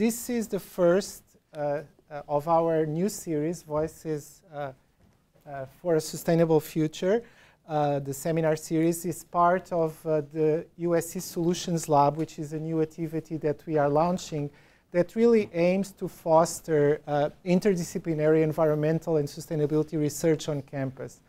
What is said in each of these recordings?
this is the first uh, uh, of our new series, Voices uh, uh, for a Sustainable Future. The seminar series is part of the USC Solutions Lab, which is a new activity that we are launching that really aims to foster interdisciplinary environmental and sustainability research on campus.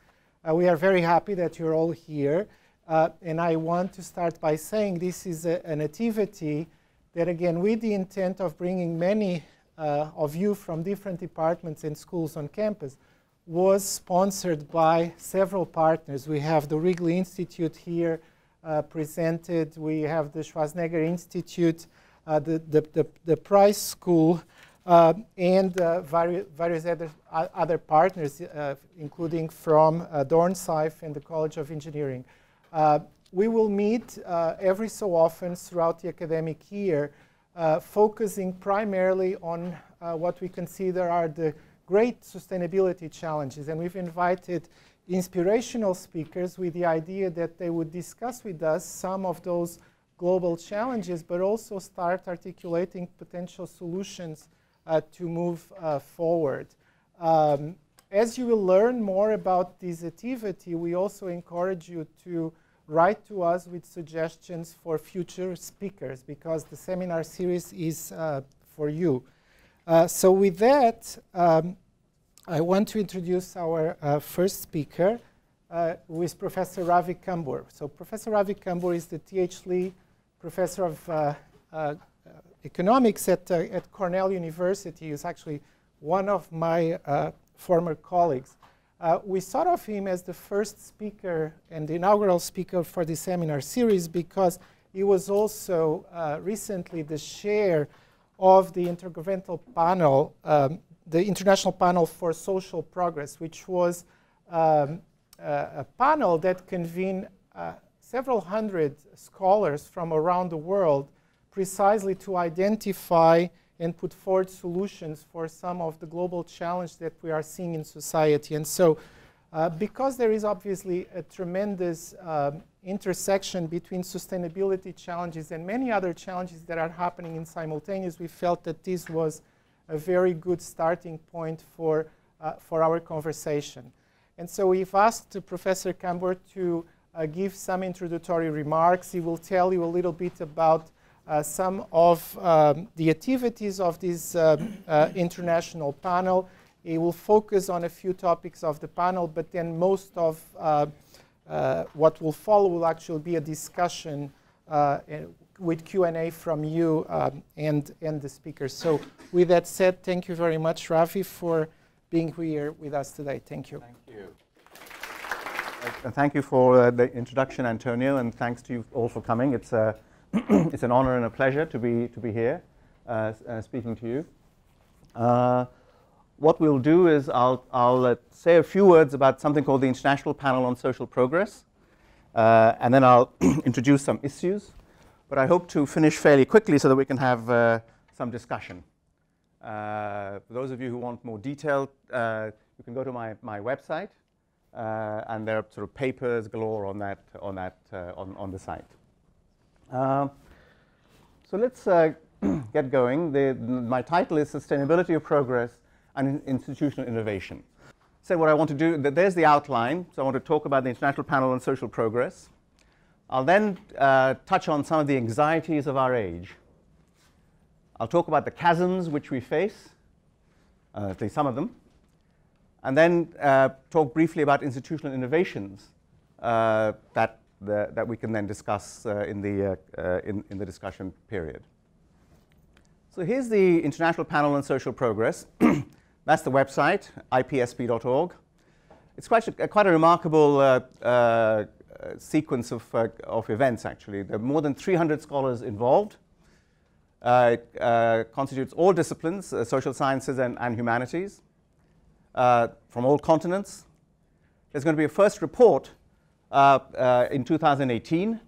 we are very happy that you're all here. Uh, and I want to start by saying this is a, an activity that, again, with the intent of bringing many uh, of you from different departments and schools on campus, was sponsored by several partners. We have the Wrigley Institute here uh, presented. We have the Schwarzenegger Institute, uh, the, the, the, the, Price School, uh, and uh, vari various other, other partners, including from uh, Dornsife and the College of Engineering. Uh, we will meet uh, every so often throughout the academic year, uh, focusing primarily on what we consider are the great sustainability challenges. And we've invited inspirational speakers with the idea that they would discuss with us some of those global challenges, but also start articulating potential solutions uh, to move uh, forward. Um, as you will learn more about this activity, we also encourage you to write to us with suggestions for future speakers because the seminar series is uh, for you. Uh, so with that, um, I want to introduce our uh, first speaker, uh, who is Professor Ravi Kanbur. So Professor Ravi Kanbur is the T.H. Lee Professor of uh, uh, Economics at, at Cornell University. He's actually one of my former colleagues. Uh, we thought of him as the first speaker and inaugural speaker for the seminar series because he was also uh, recently the chair of the Intergovernmental Panel, um, the International Panel for Social Progress, which was um, a panel that convened uh, several hundred scholars from around the world precisely to identify and put forward solutions for some of the global challenges that we are seeing in society. And so, uh, because there is obviously a tremendous um, intersection between sustainability challenges and many other challenges that are happening in simultaneous, we felt that this was a very good starting point for, uh, for our conversation. And so we've asked Professor Kanbur to uh, give some introductory remarks. He will tell you a little bit about some of um, the activities of this um, uh, international panel. It will focus on a few topics of the panel, but then most of uh, uh what will follow will actually be a discussion uh, with Q&A from you um, and, and the speakers. So with that said, thank you very much, Ravi, for being here with us today. Thank you. Thank you. Uh, thank you for the introduction, Antonio, and thanks to you all for coming. It's it's an honor and a pleasure to be, to be here uh, uh, speaking to you. Uh, what we'll do is I'll, I'll uh, say a few words about something called the International Panel on Social Progress, uh, and then I'll introduce some issues. But I hope to finish fairly quickly so that we can have uh, some discussion. for those of you who want more detail, you can go to my, my website, and there are sort of papers galore on that, on, that on, on the site. Uh, so let's uh, get going. The, my title is Sustainability of Progress and Institutional Innovation. So what I want to do, there's the outline. So I want to talk about the International Panel on Social Progress. I'll then uh, touch on some of the anxieties of our age. I'll talk about the chasms which we face, uh, at least some of them, and then uh, talk briefly about institutional innovations that the, that we can then discuss uh, in, the, uh, uh, in, in the discussion period. So here's the International Panel on Social Progress. That's the website, ipsp.org. It's quite a, quite a remarkable uh, uh, sequence of, uh, of events, actually. There are more than 300 scholars involved. it constitutes all disciplines, social sciences and, and humanities, from all continents. There's going to be a first report in 2018.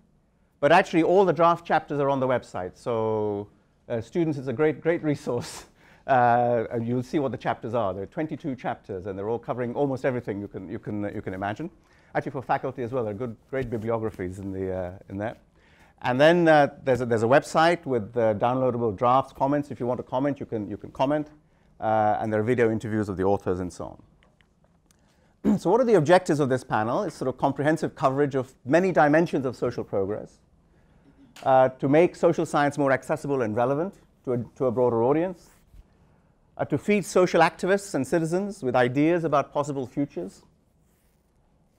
But actually, all the draft chapters are on the website. So uh, students, it's a great, great resource. Uh, and you'll see what the chapters are. There are 22 chapters, and they're all covering almost everything you can, you can, uh, you can imagine. Actually, for faculty as well, there are good, great bibliographies in, the, uh, in there. And then uh, there's, a, there's a website with uh, downloadable drafts, comments. If you want to comment, you can, you can comment. Uh, and there are video interviews of the authors and so on. so what are the objectives of this panel? It's sort of comprehensive coverage of many dimensions of social progress uh, to make social science more accessible and relevant to a, to a broader audience, uh, to feed social activists and citizens with ideas about possible futures,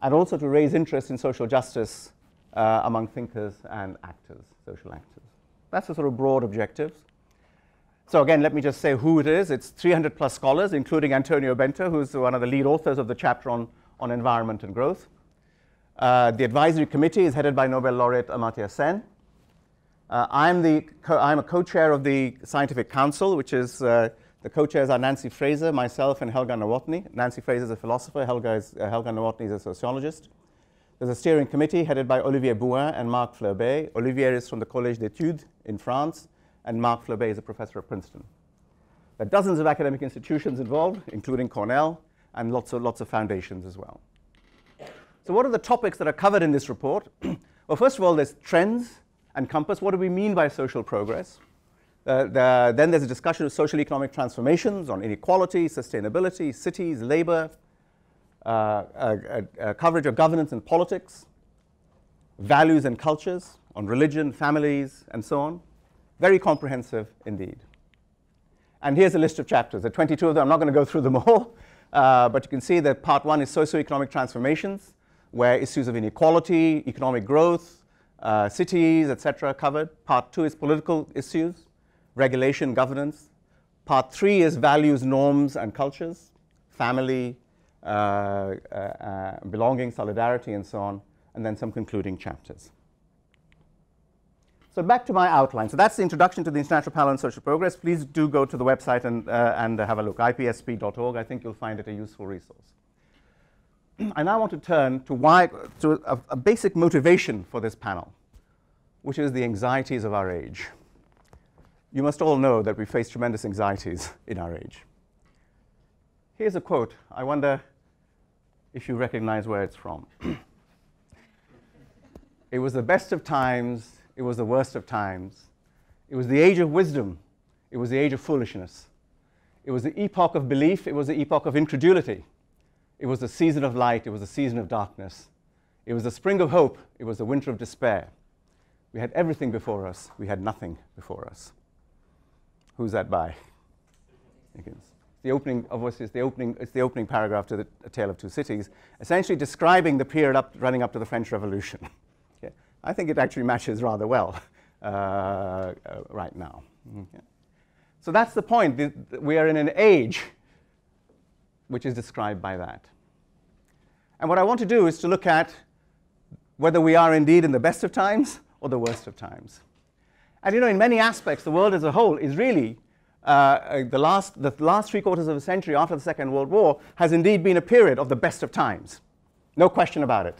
and also to raise interest in social justice uh, among thinkers and actors, social actors. That's the sort of broad objectives. So again, let me just say who it is. It's 300 plus scholars, including Antonio Bento, who's one of the lead authors of the chapter on, on environment and growth. Uh, the advisory committee is headed by Nobel laureate Amartya Sen. Uh, I'm, the I'm a co-chair of the Scientific Council, which is uh, the co-chairs are Nancy Fraser, myself, and Helga Nowotny. Nancy Fraser is a philosopher. Helga, is, uh, Helga Nowotny is a sociologist. There's a steering committee headed by Olivier Bouin and Marc Fleurbaey. Olivier is from the Collège d'Etudes in France, and Marc Fleurbaey is a professor at Princeton. There are dozens of academic institutions involved, including Cornell, and lots of, lots of foundations as well. So what are the topics that are covered in this report? well, first of all, there's trends and compass. What do we mean by social progress? Uh, the, then there's a discussion of social economic transformations on inequality, sustainability, cities, labor, uh, coverage of governance and politics, values and cultures, on religion, families, and so on. Very comprehensive indeed. And here's a list of chapters. There are 22 of them. I'm not going to go through them all, uh, but you can see that part one is socioeconomic transformations, where issues of inequality, economic growth, uh, cities, etc., are covered. Part two is political issues, regulation, governance. Part three is values, norms, and cultures, family, uh, uh, uh, belonging, solidarity, and so on, and then some concluding chapters. So back to my outline. So that's the introduction to the International Panel on Social Progress. Please do go to the website and, uh, and have a look, ipsp.org. I think you'll find it a useful resource. I now want to turn to why, to a, a, basic motivation for this panel, which is the anxieties of our age. You must all know that we face tremendous anxieties in our age. Here's a quote. I wonder if you recognize where it's from. it was the best of times, it was the worst of times. It was the age of wisdom, it was the age of foolishness. It was the epoch of belief, it was the epoch of incredulity. It was the season of light, it was the season of darkness. It was the spring of hope, it was the winter of despair. We had everything before us, we had nothing before us. Who's that by? The opening, obviously, it's the opening, it's the opening paragraph to the A Tale of Two Cities, essentially describing the period up, running up to the French Revolution. I think it actually matches rather well uh, uh, right now. Okay. So that's the point. We are in an age which is described by that. And what I want to do is to look at whether we are indeed in the best of times or the worst of times. And you know, in many aspects, the world as a whole is really uh, uh, the, last, the last three quarters of a century after the Second World War has indeed been a period of the best of times. No question about it.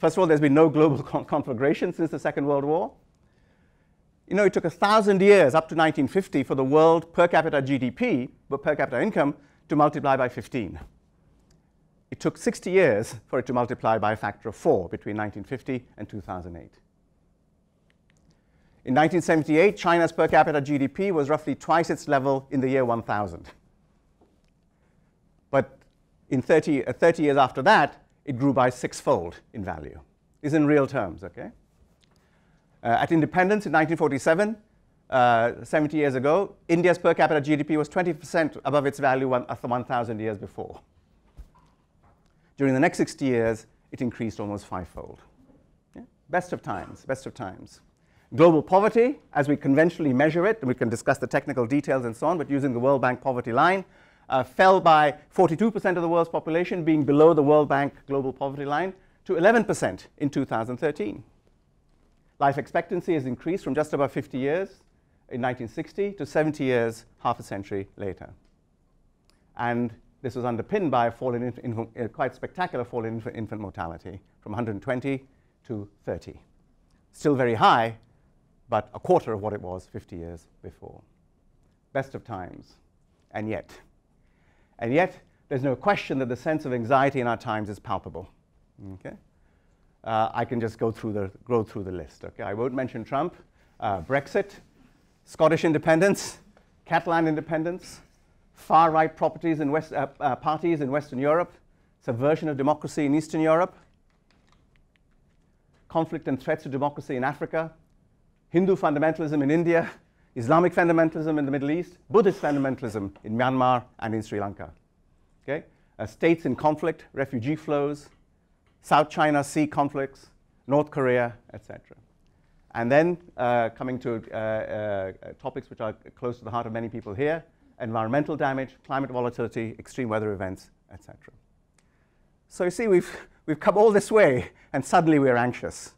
First of all, there's been no global con conflagration since the Second World War. You know, it took a thousand years up to 1950 for the world per capita GDP, but per capita income, to multiply by 15. It took 60 years for it to multiply by a factor of four between 1950 and 2008. In 1978, China's per capita GDP was roughly twice its level in the year 1000. But in 30, uh, 30 years after that, it grew by sixfold in value. Is in real terms, okay? Uh, at independence in 1947, uh, 70 years ago, India's per capita GDP was 20% above its value one, 1,000 years before. During the next 60 years, it increased almost fivefold. Yeah? Best of times, best of times. Global poverty, as we conventionally measure it, and we can discuss the technical details and so on, but using the World Bank poverty line, uh, fell by 42% of the world's population, being below the World Bank global poverty line, to 11% in 2013. Life expectancy has increased from just about 50 years in 1960 to 70 years half a century later. And this was underpinned by a fall in inf- uh, quite spectacular fall in inf- infant mortality from 120 to 30. Still very high, but a quarter of what it was 50 years before. Best of times. And yet, and yet, there's no question that the sense of anxiety in our times is palpable. Okay? uh, I can just go through the, go through the list. Okay? I won't mention Trump, uh, Brexit, Scottish independence, Catalan independence, far right properties in West, uh, uh, parties in Western Europe, subversion of democracy in Eastern Europe, conflict and threats to democracy in Africa, Hindu fundamentalism in India, Islamic fundamentalism in the Middle East, Buddhist fundamentalism in Myanmar and in Sri Lanka. Okay? Uh, states in conflict, refugee flows, South China Sea conflicts, North Korea, etc. And then uh, coming to uh, uh, topics which are close to the heart of many people here, environmental damage, climate volatility, extreme weather events, etc. So you see, we've, we've come all this way, and suddenly we're anxious.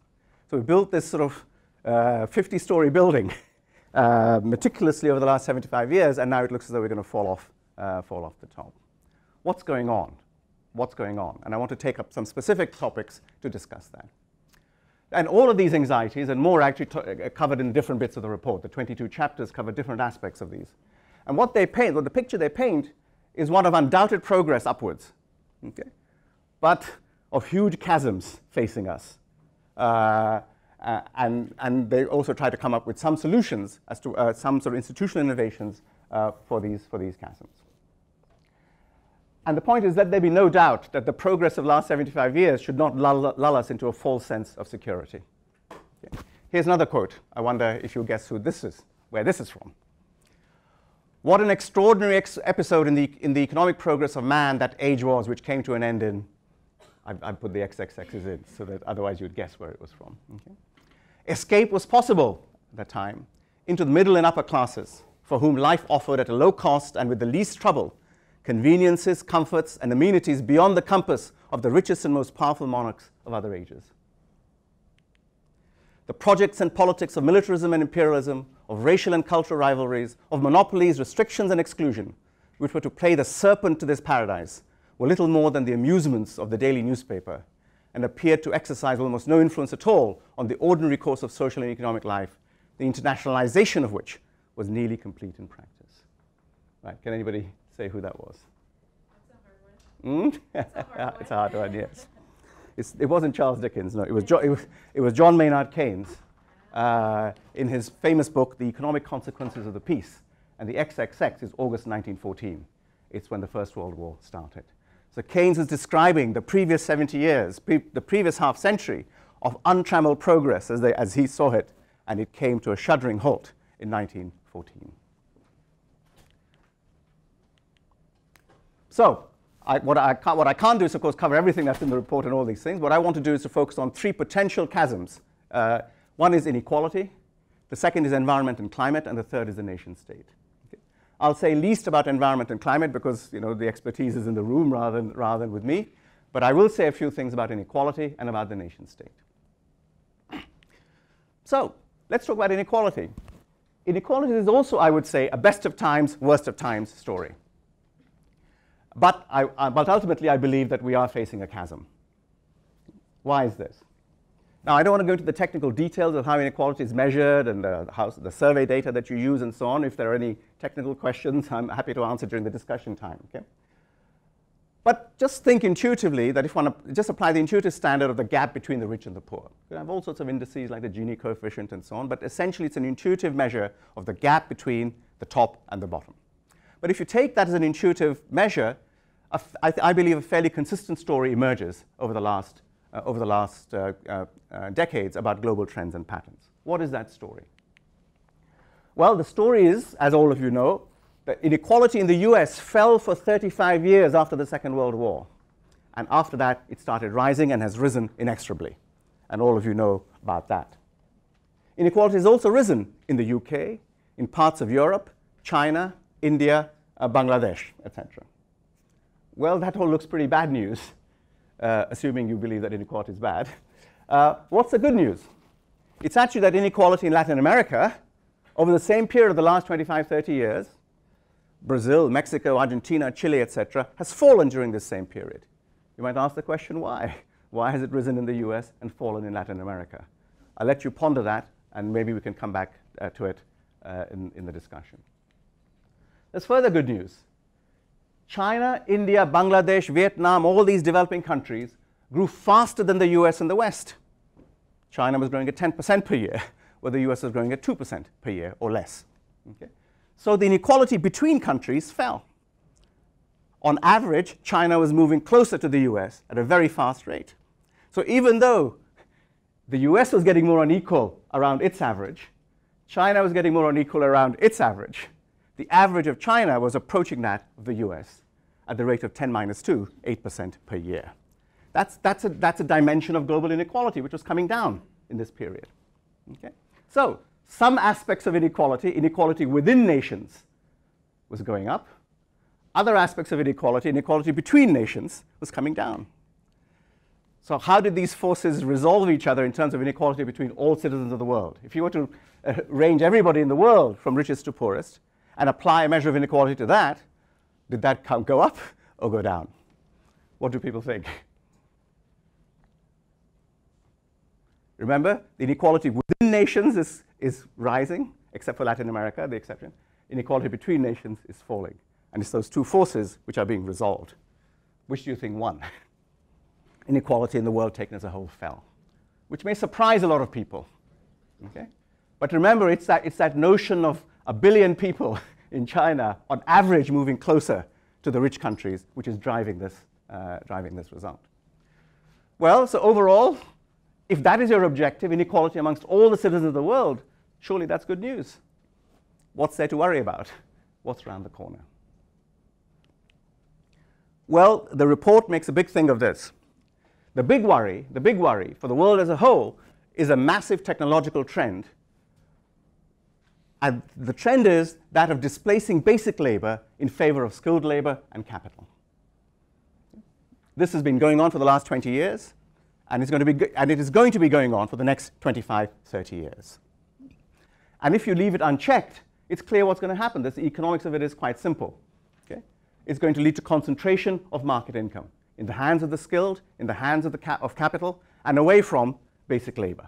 So we built this sort of 50-story uh, building uh, meticulously over the last 75 years, and now it looks as though we're going to fall off, uh, fall off the top. What's going on? What's going on? And I want to take up some specific topics to discuss that. And all of these anxieties, and more actually uh, covered in different bits of the report. The 22 chapters cover different aspects of these. And what they paint, well, the picture they paint, is one of undoubted progress upwards, okay? but of huge chasms facing us. Uh, and, and they also try to come up with some solutions as to uh, some sort of institutional innovations uh, for, these, for these chasms. And the point is that there be no doubt that the progress of the last 75 years should not lull, lull us into a false sense of security. Here's another quote. I wonder if you'll guess who this is, where this is from. What an extraordinary ex episode in the, in the economic progress of man that age was, which came to an end in, I, I put the XXX's in so that otherwise you'd guess where it was from. Okay. Escape was possible at that time into the middle and upper classes, for whom life offered at a low cost and with the least trouble conveniences, comforts, and amenities beyond the compass of the richest and most powerful monarchs of other ages. The projects and politics of militarism and imperialism, of racial and cultural rivalries, of monopolies, restrictions, and exclusion, which were to play the serpent to this paradise, were little more than the amusements of the daily newspaper and appeared to exercise almost no influence at all on the ordinary course of social and economic life, the internationalization of which was nearly complete in practice. Right, can anybody say who that was? Mm? It's a hard one. it's a hard one, yes. It's, it wasn't Charles Dickens, no. It was, jo it was, it was John Maynard Keynes uh, in his famous book, The Economic Consequences of the Peace. And the XXX is August 1914. It's when the First World War started. So Keynes is describing the previous 70 years, pre the previous half century of untrammeled progress as, they, as he saw it, and it came to a shuddering halt in 1914. So, I, what, I what, I can't do is, of course, cover everything that's in the report and all these things. What I want to do is to focus on three potential chasms. Uh, one is inequality, the second is environment and climate, and the third is the nation state. I'll say least about environment and climate because you know, the expertise is in the room rather than, rather than with me. But I will say a few things about inequality and about the nation state. So let's talk about inequality. Inequality is also, I would say, a best of times, worst of times story. But, I, but ultimately, I believe that we are facing a chasm. Why is this? Now, I don't want to go into the technical details of how inequality is measured and the, how, the survey data that you use and so on. If there are any technical questions, I'm happy to answer during the discussion time. Okay? But just think intuitively that if one just apply the intuitive standard of the gap between the rich and the poor. You have all sorts of indices like the Gini coefficient and so on, but essentially it's an intuitive measure of the gap between the top and the bottom. But if you take that as an intuitive measure, I believe a fairly consistent story emerges over the last uh, over the last uh, uh, decades about global trends and patterns. What is that story? Well, the story is, as all of you know, that inequality in the US fell for 35 years after the Second World War. And after that, it started rising and has risen inexorably. And all of you know about that. Inequality has also risen in the UK, in parts of Europe, China, India, uh, Bangladesh, etc. Well, that all looks pretty bad news uh, assuming you believe that inequality is bad. Uh, what's the good news? It's actually that inequality in Latin America, over the same period of the last 25, 30 years, Brazil, Mexico, Argentina, Chile, etc., has fallen during this same period. You might ask the question, why? Why has it risen in the US and fallen in Latin America? I'll let you ponder that, and maybe we can come back uh, to it uh, in, in the discussion. There's further good news. China, India, Bangladesh, Vietnam, all these developing countries grew faster than the US and the West. China was growing at 10% per year, where the US was growing at 2% per year or less. Okay? So the inequality between countries fell. On average, China was moving closer to the US at a very fast rate. So even though the US was getting more unequal around its average, China was getting more unequal around its average. The average of China was approaching that of the US at the rate of 10 minus 2, 8% per year. That's, that's, a, that's a dimension of global inequality which was coming down in this period. Okay? So, some aspects of inequality, inequality within nations, was going up. Other aspects of inequality, inequality between nations, was coming down. So, how did these forces resolve each other in terms of inequality between all citizens of the world? If you were to uh, range everybody in the world from richest to poorest and apply a measure of inequality to that, did that count go up or go down? What do people think? Remember, the inequality within nations is, is rising, except for Latin America, the exception. Inequality between nations is falling. And it's those two forces which are being resolved. Which do you think won? Inequality in the world taken as a whole fell, which may surprise a lot of people. Okay? But remember, it's that, it's that notion of a billion people in China, on average, moving closer to the rich countries, which is driving this, uh, driving this result. Well, so overall, if that is your objective, inequality amongst all the citizens of the world, surely that's good news. What's there to worry about? What's around the corner? Well, the report makes a big thing of this. The big worry, the big worry for the world as a whole is a massive technological trend. And the trend is that of displacing basic labor in favor of skilled labor and capital. This has been going on for the last 20 years and, it's going to be, and it is going to be going on for the next 25, 30 years. And if you leave it unchecked, it's clear what's going to happen. the economics of it is quite simple. Okay? It's going to lead to concentration of market income in the hands of the skilled, in the hands of, the of capital, and away from basic labor.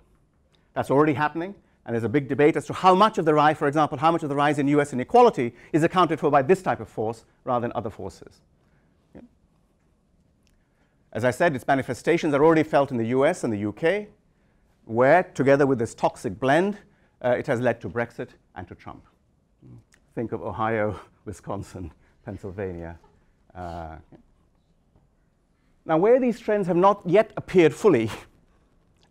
That's already happening, and there's a big debate as to how much of the rise, for example, how much of the rise in US inequality is accounted for by this type of force rather than other forces. As I said, its manifestations are already felt in the US and the UK, where, together with this toxic blend, uh, it has led to Brexit and to Trump. Think of Ohio, Wisconsin, Pennsylvania. Uh, now, where these trends have not yet appeared fully,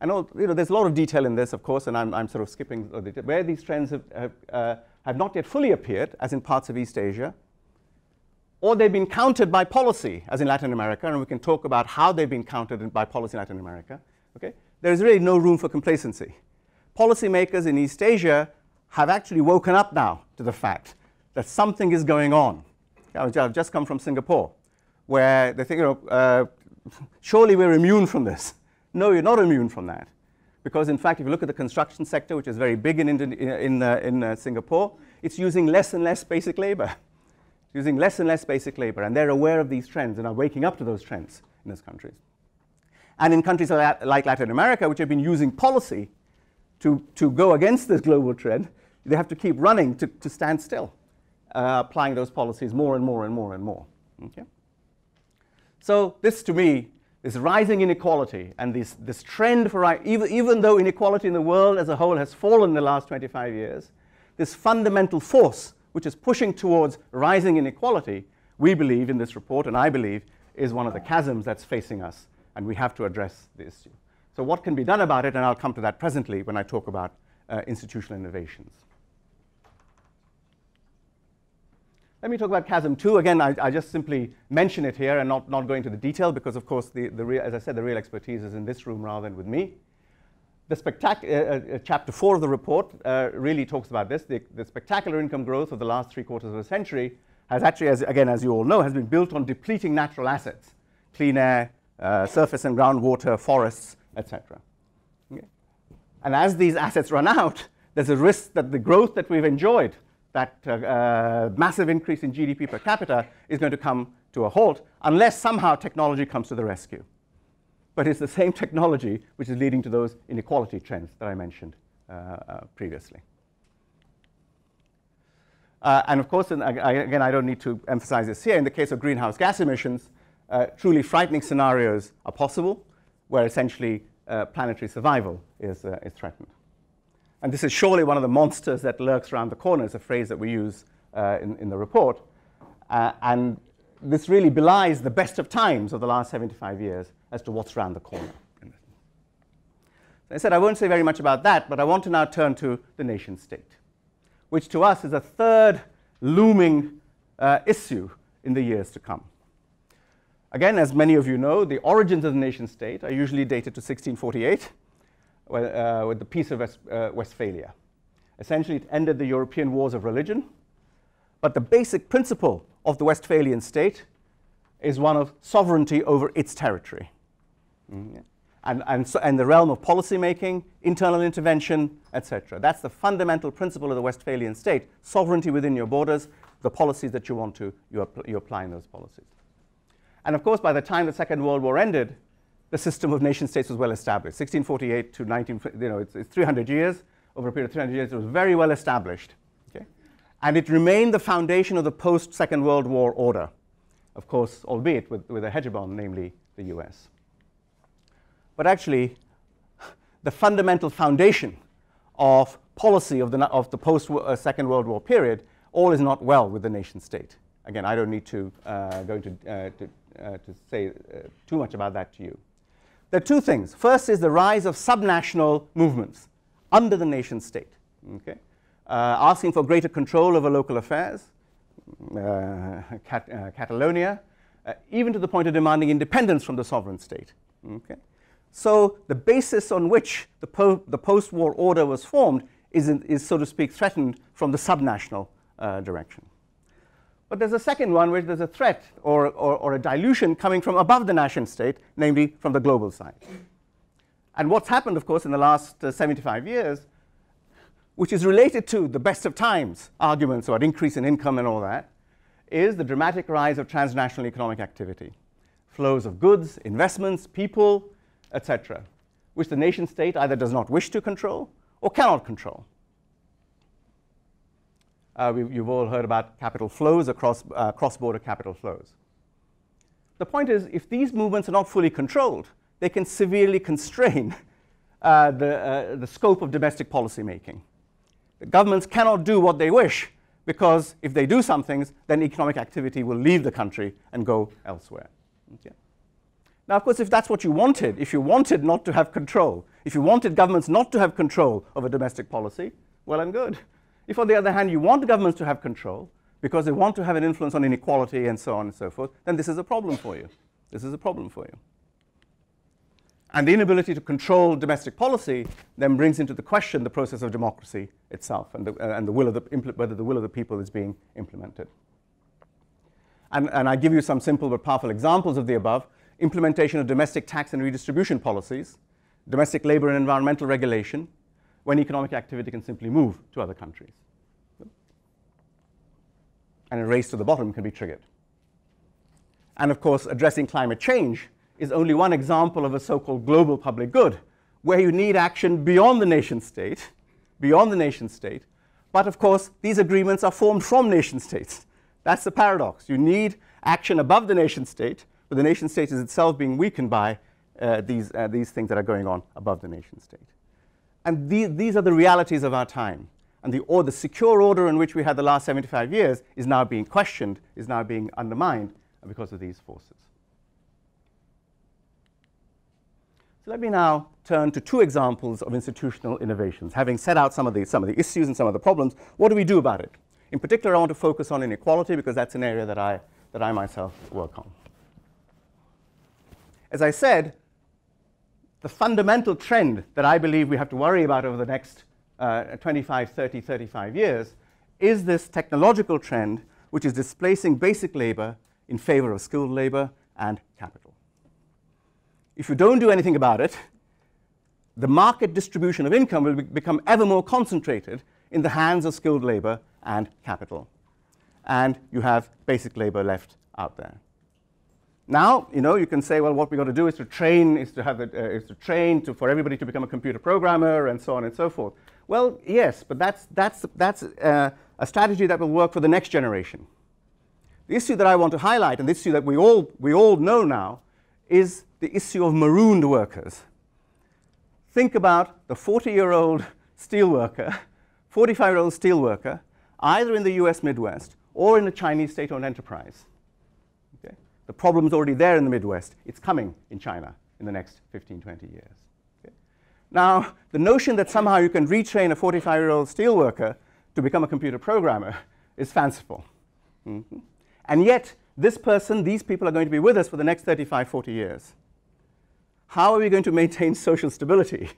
I know, you know there's a lot of detail in this, of course, and I'm, I'm sort of skipping where these trends have, have, uh, have not yet fully appeared, as in parts of East Asia, or they've been countered by policy, as in Latin America, and we can talk about how they've been countered by policy in Latin America. Okay? There is really no room for complacency. Policymakers in East Asia have actually woken up now to the fact that something is going on. I've just come from Singapore, where they think, you know, uh, surely we're immune from this. No, you're not immune from that. Because, in fact, if you look at the construction sector, which is very big in, in, in, uh, in uh, Singapore, it's using less and less basic labor It's using less and less basic labor, and they're aware of these trends and are waking up to those trends in those countries. And in countries like Latin America, which have been using policy to, to go against this global trend, they have to keep running to, to stand still, uh, applying those policies more and more and more and more. Okay? So this, to me, this rising inequality and this, this trend for, even, even though inequality in the world as a whole has fallen in the last 25 years, this fundamental force which is pushing towards rising inequality, we believe in this report, and I believe, is one of the chasms that's facing us, and we have to address the issue. So, what can be done about it? And I'll come to that presently when I talk about uh, institutional innovations. Let me talk about chasm two. Again, I, I, just simply mention it here and not, not go into the detail because, of course, the, the real, as I said, the real expertise is in this room rather than with me. The spectac- uh, uh, chapter four of the report uh, really talks about this. The, the, spectacular income growth of the last three quarters of a century has actually, as, again, as you all know, has been built on depleting natural assets, clean air, uh, surface and groundwater, forests, etc. Okay. And as these assets run out, there's a risk that the growth that we've enjoyed, that uh, uh, massive increase in GDP per capita, is going to come to a halt unless somehow technology comes to the rescue but it's the same technology which is leading to those inequality trends that I mentioned uh, uh, previously. Uh, and of course, and I, again, I don't need to emphasize this here. In the case of greenhouse gas emissions, uh, truly frightening scenarios are possible. where essentially planetary survival is, is threatened. And this is surely one of the monsters that lurks around the corner, is a phrase that we use uh, in, in the report. Uh, and this really belies the best of times of the last 75 years as to what's around the corner. I said I won't say very much about that, but I want to now turn to the nation state, which to us is a third looming uh, issue in the years to come. Again, as many of you know, the origins of the nation state are usually dated to 1648 uh, with the Peace of West, uh, Westphalia. Essentially, it ended the European wars of religion, but the basic principle of the Westphalian state is one of sovereignty over its territory. Mm-hmm. And, and, so, and the realm of policymaking, internal intervention, etc. That's the fundamental principle of the Westphalian state sovereignty within your borders, the policies that you want to, you, you apply in those policies. And of course, by the time the Second World War ended, the system of nation states was well established. 1648 to 19, you know, it's, it's 300 years. Over a period of 300 years, it was very well established. Okay? And it remained the foundation of the post Second World War order, of course, albeit with, with a hegemon, namely the US. But actually, the fundamental foundation of policy of the, of the post uh, Second World War period, all is not well with the nation state. Again, I don't need to uh, go into, uh, to, uh, to say uh, too much about that to you. There are two things. First is the rise of subnational movements under the nation state, okay? Uh, asking for greater control over local affairs, uh, Cat uh, Catalonia, uh, even to the point of demanding independence from the sovereign state. Okay? So the basis on which the, po the post-war order was formed is, in, is, so to speak, threatened from the subnational uh, direction. But there's a second one where there's a threat or, or, or, a dilution coming from above the nation state, namely from the global side. And what's happened, of course, in the last uh, 75 years, which is related to the best of times arguments about increase in income and all that, is the dramatic rise of transnational economic activity. Flows of goods, investments, people, etc., which the nation state either does not wish to control or cannot control. Uh, we, you've all heard about capital flows across uh, cross-border capital flows. The point is, if these movements are not fully controlled, they can severely constrain uh, the, the scope of domestic policy making. The governments cannot do what they wish because if they do some things, then economic activity will leave the country and go elsewhere. Okay? Now, of course, if that's what you wanted, if you wanted not to have control, if you wanted governments not to have control over domestic policy, well and good. If, on the other hand, you want governments to have control because they want to have an influence on inequality and so on and so forth, then this is a problem for you. This is a problem for you. And the inability to control domestic policy then brings into the question the process of democracy itself and, the, uh, and the will of the, whether the will of the people is being implemented. And, and I give you some simple but powerful examples of the above implementation of domestic tax and redistribution policies, domestic labor and environmental regulation, when economic activity can simply move to other countries. And a race to the bottom can be triggered. And of course, addressing climate change is only one example of a so called global public good, where you need action beyond the nation state, beyond the nation state. But of course, these agreements are formed from nation states. That's the paradox. You need action above the nation state, but the nation state is itself being weakened by uh, these, uh, these things that are going on above the nation state. And the, these are the realities of our time. And the, or the secure order in which we had the last 75 years is now being questioned, is now being undermined because of these forces. So let me now turn to two examples of institutional innovations. Having set out some of, the, some of the issues and some of the problems, what do we do about it? In particular, I want to focus on inequality because that's an area that I, that I myself work on. As I said, the fundamental trend that I believe we have to worry about over the next uh, 25, 30, 35 years is this technological trend which is displacing basic labor in favor of skilled labor and capital. If you don't do anything about it, the market distribution of income will be become ever more concentrated in the hands of skilled labor and capital. And you have basic labor left out there. Now, you know, you can say, well, what we've got to do is to train, is to have the, uh, is to train to, for everybody to become a computer programmer and so on and so forth. Well, yes, but that's, that's, that's uh, a strategy that will work for the next generation. The issue that I want to highlight, and the issue that we all, we all know now, is the issue of marooned workers. Think about the 40 year old steelworker, 45 year old steelworker, either in the US Midwest or in a Chinese state owned enterprise. The problem is already there in the Midwest, it's coming in China in the next 15, 20 years. Okay? Now, the notion that somehow you can retrain a 45 year old steelworker to become a computer programmer is fanciful. Mm-hmm. And yet, this person, these people are going to be with us for the next 35, 40 years. How are we going to maintain social stability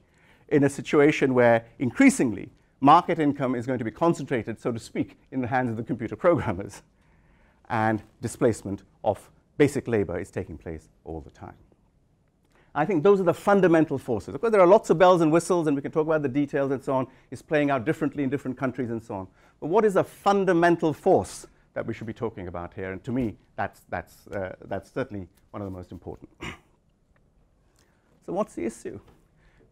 in a situation where increasingly market income is going to be concentrated, so to speak, in the hands of the computer programmers? And displacement of basic labor is taking place all the time. I think those are the fundamental forces. Of course, there are lots of bells and whistles, and we can talk about the details and so on. It's playing out differently in different countries and so on. But what is a fundamental force that we should be talking about here. And to me, that's, that's, uh, that's certainly one of the most important. so, what's the issue?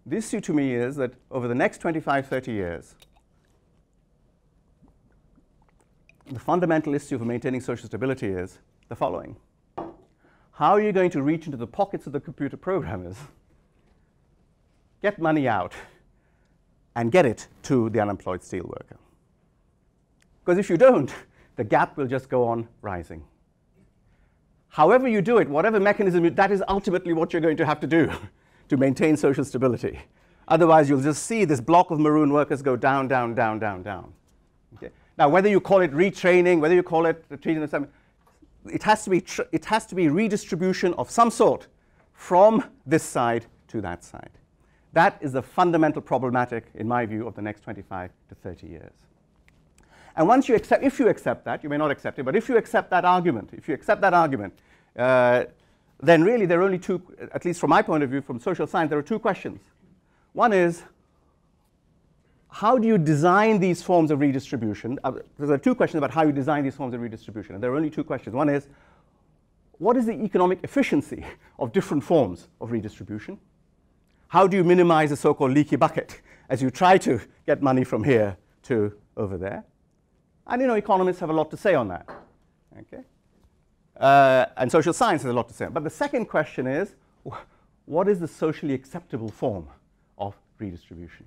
The issue to me is that over the next 25, 30 years, the fundamental issue for maintaining social stability is the following How are you going to reach into the pockets of the computer programmers, get money out, and get it to the unemployed steelworker? Because if you don't, the gap will just go on rising. However, you do it, whatever mechanism, that is ultimately what you're going to have to do to maintain social stability. Otherwise, you'll just see this block of maroon workers go down, down, down, down, down. Okay? Now, whether you call it retraining, whether you call it the treating them, it has to be it has to be redistribution of some sort from this side to that side. That is the fundamental problematic, in my view, of the next 25 to 30 years. And once you accept, if you accept that, you may not accept it, but if you accept that argument, if you accept that argument, uh, then really there are only two, at least from my point of view, from social science, there are two questions. One is, how do you design these forms of redistribution? Uh, there are two questions about how you design these forms of redistribution, and there are only two questions. One is, what is the economic efficiency of different forms of redistribution? How do you minimize the so-called leaky bucket as you try to get money from here to over there? And you know, economists have a lot to say on that. Okay? Uh, and social science has a lot to say. But the second question is, what is the socially acceptable form of redistribution?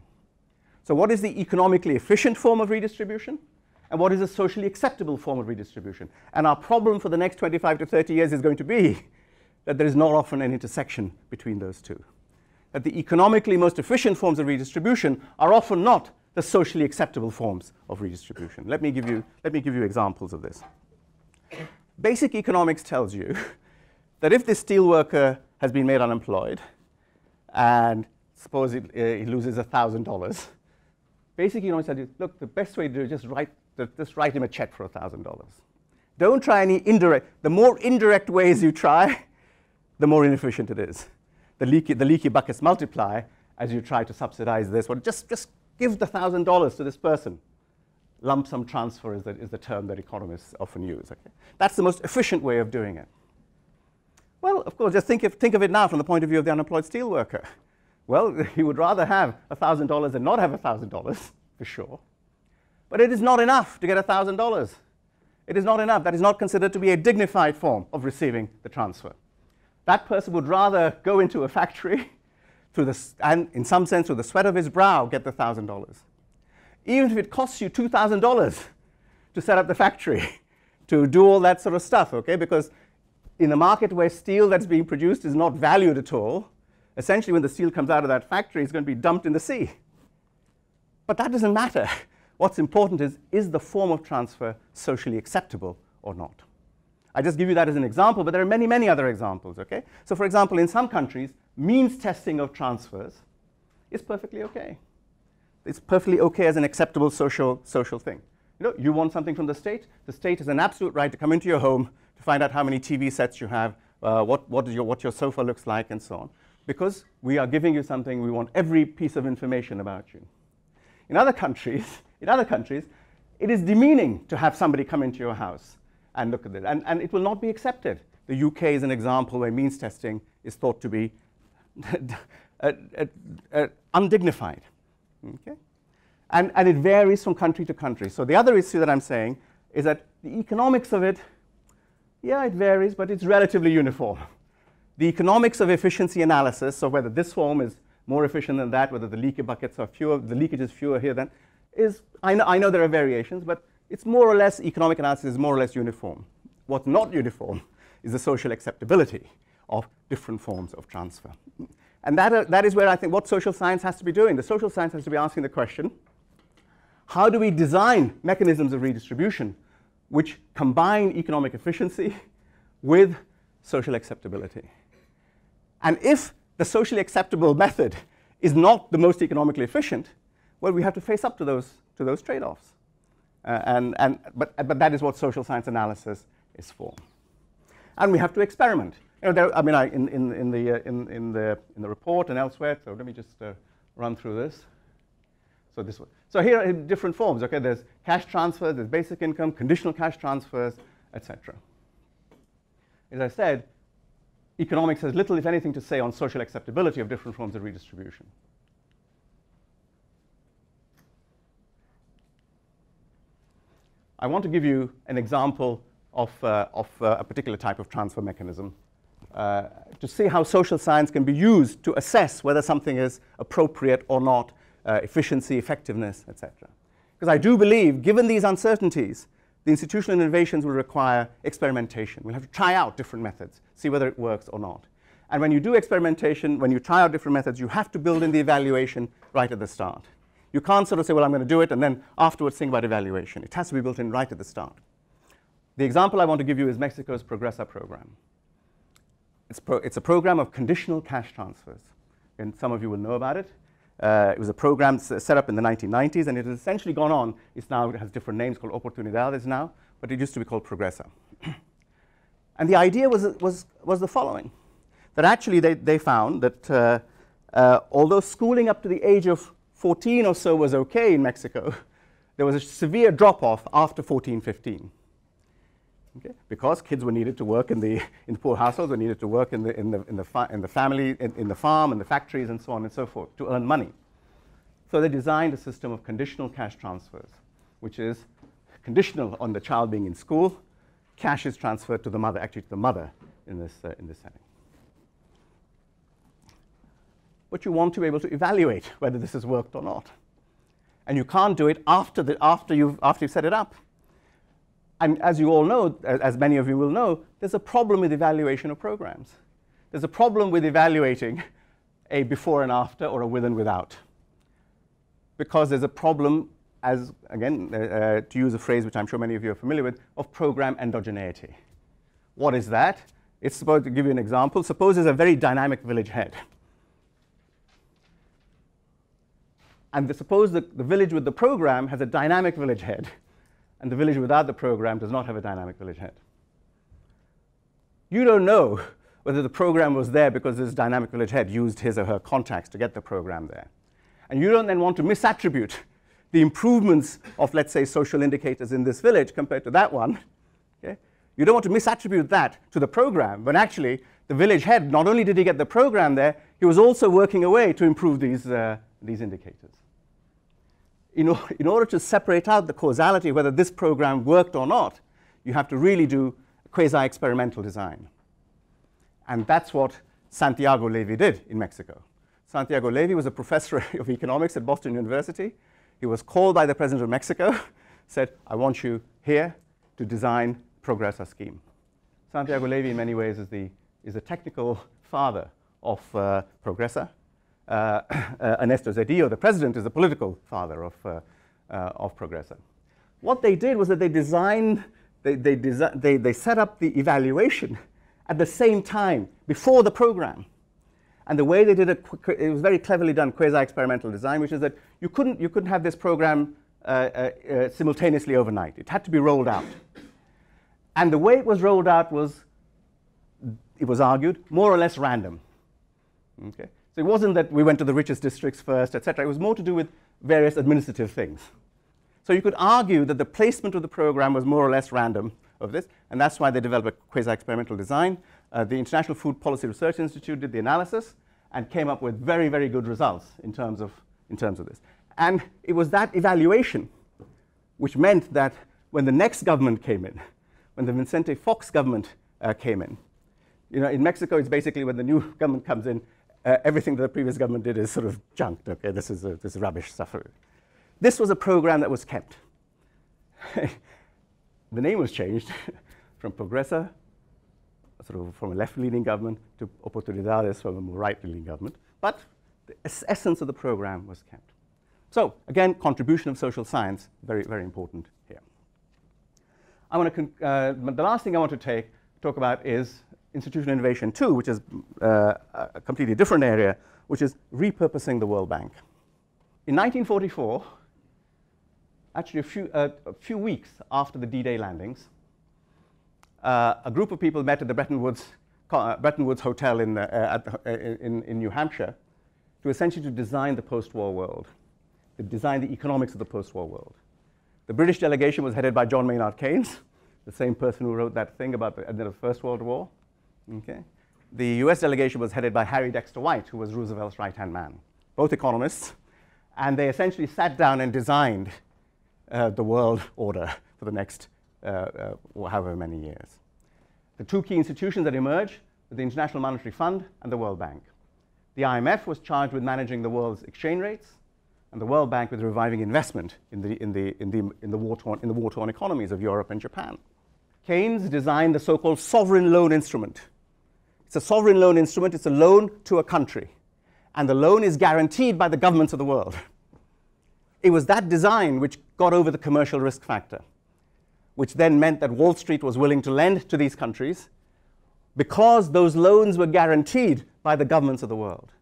So what is the economically efficient form of redistribution? And what is a socially acceptable form of redistribution? And our problem for the next 25 to 30 years is going to be that there is not often an intersection between those two. That the economically most efficient forms of redistribution are often not the socially acceptable forms of redistribution. Let me give you, let me give you examples of this. Basic economics tells you that if this steel worker has been made unemployed and suppose uh, he loses $1,000, basic economics tells you, look, the best way to do it is just write, just write him a check for $1,000. Don't try any indirect, the more indirect ways you try, the more inefficient it is. The leaky, the leaky buckets multiply as you try to subsidize this one. Just, just give the $1,000 to this person. Lump sum transfer is the, is the term that economists often use. Okay? That's the most efficient way of doing it. Well, of course, just think of, think of it now from the point of view of the unemployed steelworker. Well, he would rather have $1,000 than not have $1,000, for sure. But it is not enough to get $1,000. It is not enough. That is not considered to be a dignified form of receiving the transfer. That person would rather go into a factory through the, and in some sense, through the sweat of his brow, get the $1,000. Even if it costs you $2,000 to set up the factory, to do all that sort of stuff, okay? Because in a market where steel that's being produced is not valued at all, essentially when the steel comes out of that factory, it's going to be dumped in the sea. But that doesn't matter. What's important is, is the form of transfer socially acceptable or not? I just give you that as an example, but there are many, many other examples, okay? So for example, in some countries, means testing of transfers is perfectly okay. It's perfectly okay as an acceptable social, social thing. You know, you want something from the state, the state has an absolute right to come into your home to find out how many TV sets you have, uh, what, what, your, what your sofa looks like, and so on. Because we are giving you something, we want every piece of information about you. In other countries, in other countries, it is demeaning to have somebody come into your house and look at it, and, and it will not be accepted. The UK is an example where means testing is thought to be uh, uh, uh, undignified. Okay? And, and it varies from country to country. So the other issue that I'm saying is that the economics of it, yeah, it varies, but it's relatively uniform. the economics of efficiency analysis, so whether this form is more efficient than that, whether the leaky buckets are fewer, the leakage is fewer here than, is, I know, I know there are variations, but it's more or less, economic analysis is more or less uniform. What's not uniform is the social acceptability of different forms of transfer. And that, uh, that is where I think what social science has to be doing. The social science has to be asking the question, how do we design mechanisms of redistribution which combine economic efficiency with social acceptability? And if the socially acceptable method is not the most economically efficient, well, we have to face up to those, to those trade-offs. Uh, and, and, but, but that is what social science analysis is for. And we have to experiment. You know, there, I mean, I, in, in, in, the, uh, in, in, the, in the report and elsewhere, so let me just uh, run through this. So this one. So here are different forms. Okay, there's cash transfers, there's basic income, conditional cash transfers, etc. As I said, economics has little, if anything, to say on social acceptability of different forms of redistribution. I want to give you an example of, uh, of uh, a particular type of transfer mechanism uh, to see how social science can be used to assess whether something is appropriate or not, uh, efficiency, effectiveness, etc. Because I do believe, given these uncertainties, the institutional innovations will require experimentation. We'll have to try out different methods, see whether it works or not. And when you do experimentation, when you try out different methods, you have to build in the evaluation right at the start. You can't sort of say, well, I'm going to do it, and then afterwards think about evaluation. It has to be built in right at the start. The example I want to give you is Mexico's Progresa program. It's, pro it's a program of conditional cash transfers. And some of you will know about it. Uh, it was a program set up in the 1990s, and it has essentially gone on. It's now, it has different names called Oportunidades now, but it used to be called Progresa. and the idea was, was, was the following, that actually they, they found that uh, uh, although schooling up to the age of 14 or so was okay in Mexico, there was a severe drop-off after 14, 15. Okay? Because kids were needed to work in the in poor households, were needed to work in the in the in the, in the family, in, in the farm, in the factories, and so on and so forth to earn money. So they designed a system of conditional cash transfers, which is conditional on the child being in school. Cash is transferred to the mother, actually to the mother in this uh, in this setting. But you want to be able to evaluate whether this has worked or not, and you can't do it after the after you've after you've set it up and as you all know, as many of you will know, there's a problem with evaluation of programs. There's a problem with evaluating a before and after or a with and without. Because there's a problem, as again, uh, uh, to use a phrase which I'm sure many of you are familiar with, of program endogeneity. What is that? It's supposed to give you an example. Suppose there's a very dynamic village head. And the, suppose the, the village with the program has a dynamic village head and the village without the program does not have a dynamic village head. You don't know whether the program was there because this dynamic village head used his or her contacts to get the program there. And you don't then want to misattribute the improvements of, let's say, social indicators in this village compared to that one. Okay? You don't want to misattribute that to the program, when actually the village head, not only did he get the program there, he was also working away to improve these, uh, these indicators in, in order to separate out the causality, whether this program worked or not, you have to really do quasi-experimental design. And that's what Santiago Levy did in Mexico. Santiago Levy was a professor of economics at Boston University. He was called by the president of Mexico, said, I want you here to design Progresa scheme. Santiago Levy, in many ways, is the, is the technical father of uh. Uh, uh, Ernesto Zedillo, the president, is the political father of, uh, of Progresa. What they did was that they designed, they, they, desi they, they set up the evaluation at the same time before the program. And the way they did it, it was very cleverly done, quasi-experimental design, which is that you couldn't, you couldn't have this program uh, uh, uh, simultaneously overnight. It had to be rolled out. And the way it was rolled out was, it was argued, more or less random. Okay? So it wasn't that we went to the richest districts first, etc. It was more to do with various administrative things. So you could argue that the placement of the program was more or less random of this, and that's why they developed a quasi-experimental design. Uh, the International Food Policy Research Institute did the analysis and came up with very, very good results in terms of, in terms of this. And it was that evaluation which meant that when the next government came in, when the Vicente Fox government uh, came in, You know, in Mexico, it's basically when the new government comes in, uh, everything that the previous government did is sort of junked. Okay, this is, a, this is rubbish stuff. This was a program that was kept. the name was changed from Progresa, sort of from a left-leaning government, to Oportunidades from a more right-leaning government. But the essence of the program was kept. So again, contribution of social science, very, very important here. I want to uh, the last thing I want to take, talk about is institutional innovation two, which is uh, a completely different area, which is repurposing the World Bank. In 1944, actually a few, uh, a few weeks after the D-Day landings, uh, a group of people met at the Bretton Woods, uh, Bretton Woods Hotel in, uh, at, in, in New Hampshire to essentially to design the post-war world, to design the economics of the post-war world. The British delegation was headed by John Maynard Keynes, the same person who wrote that thing about the end of the First World War. Okay. The US delegation was headed by Harry Dexter White, who was Roosevelt's right hand man, both economists. And they essentially sat down and designed uh, the world order for the next uh, uh, however many years. The two key institutions that emerged were the International Monetary Fund and the World Bank. The IMF was charged with managing the world's exchange rates, and the World Bank with reviving investment in the, in the, in the, in the war-torn, in the war-torn economies of Europe and Japan. Keynes designed the so-called sovereign loan instrument. It's a sovereign loan instrument, it's a loan to a country, and the loan is guaranteed by the governments of the world. It was that design which got over the commercial risk factor, which then meant that Wall Street was willing to lend to these countries because those loans were guaranteed by the governments of the world.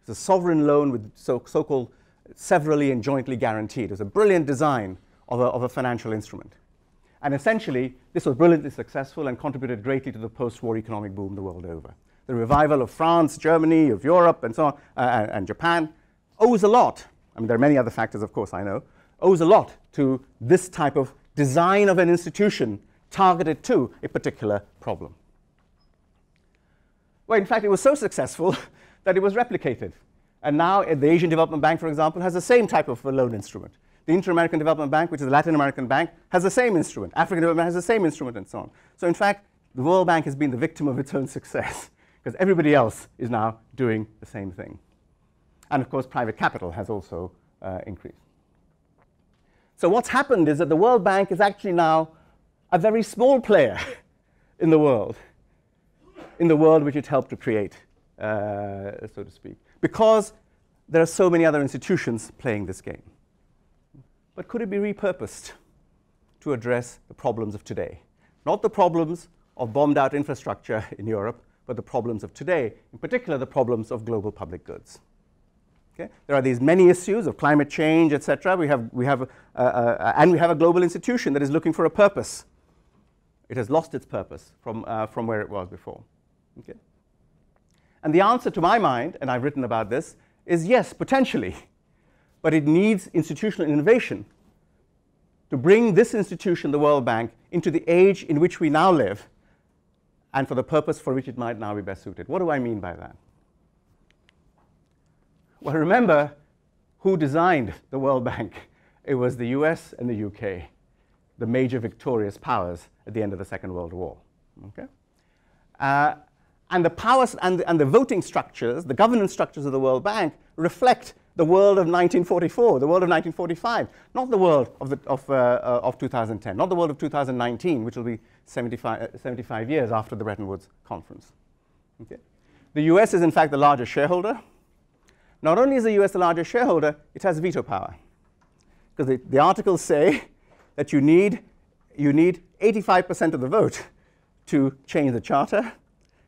It's a sovereign loan with so, so-called severally and jointly guaranteed. It was a brilliant design of a, of a financial instrument. And essentially, this was brilliantly successful and contributed greatly to the post-war economic boom the world over. The revival of France, Germany, of Europe, and so on, uh, and, and Japan owes a lot. I mean, there are many other factors, of course, I know, owes a lot to this type of design of an institution targeted to a particular problem. Well, in fact, it was so successful that it was replicated. And now the Asian Development Bank, for example, has the same type of loan instrument. The Inter-American Development Bank, which is the Latin American bank, has the same instrument. African Development has the same instrument and so on. So in fact, the World Bank has been the victim of its own success because everybody else is now doing the same thing. And of course, private capital has also uh, increased. So what's happened is that the World Bank is actually now a very small player in the world, in the world which it helped to create, uh, so to speak, because there are so many other institutions playing this game. But could it be repurposed to address the problems of today? Not the problems of bombed out infrastructure in Europe, but the problems of today, in particular the problems of global public goods. Okay? There are these many issues of climate change, etc. We have, we have, uh, uh, and we have a global institution that is looking for a purpose. It has lost its purpose from, uh, from where it was before. Okay? And the answer to my mind, and I've written about this, is yes, potentially but it needs institutional innovation to bring this institution, the World Bank, into the age in which we now live and for the purpose for which it might now be best suited. What do I mean by that? Well, remember who designed the World Bank? It was the US and the UK, the major victorious powers at the end of the Second World War. Okay? Uh, and the powers and, and the voting structures, the governance structures of the World Bank reflect the world of 1944, the world of 1945, not the world of, the, of, uh, uh, of 2010, not the world of 2019, which will be 75, uh, 75 years after the Bretton Woods Conference. Okay? The US is, in fact, the largest shareholder. Not only is the US the largest shareholder, it has veto power. Because the, the articles say that you need, you need 85% of the vote to change the charter,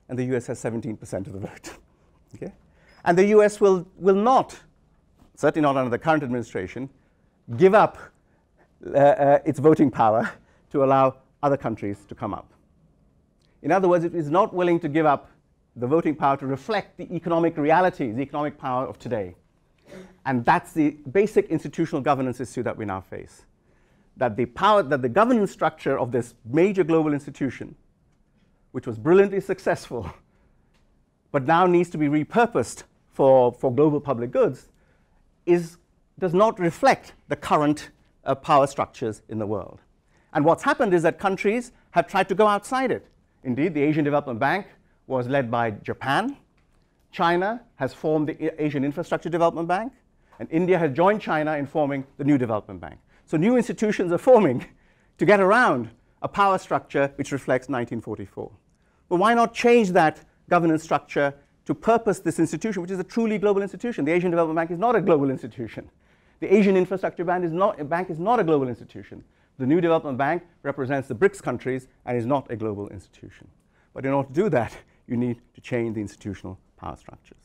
and the US has 17% of the vote. Okay? And the US will, will not certainly not under the current administration, give up uh, uh, its voting power to allow other countries to come up. In other words, it is not willing to give up the voting power to reflect the economic realities, the economic power of today. And that's the basic institutional governance issue that we now face. That the power, that the governance structure of this major global institution, which was brilliantly successful, but now needs to be repurposed for, for global public goods, is, does not reflect the current uh, power structures in the world. And what's happened is that countries have tried to go outside it. Indeed, the Asian Development Bank was led by Japan. China has formed the Asian Infrastructure Development Bank, and India has joined China in forming the New Development Bank. So new institutions are forming to get around a power structure which reflects 1944. But why not change that governance structure to purpose this institution, which is a truly global institution? The Asian Development Bank is not a global institution. The Asian Infrastructure Bank is not, Bank is not a global institution. The New Development Bank represents the BRICS countries and is not a global institution. But in order to do that, you need to change the institutional power structures.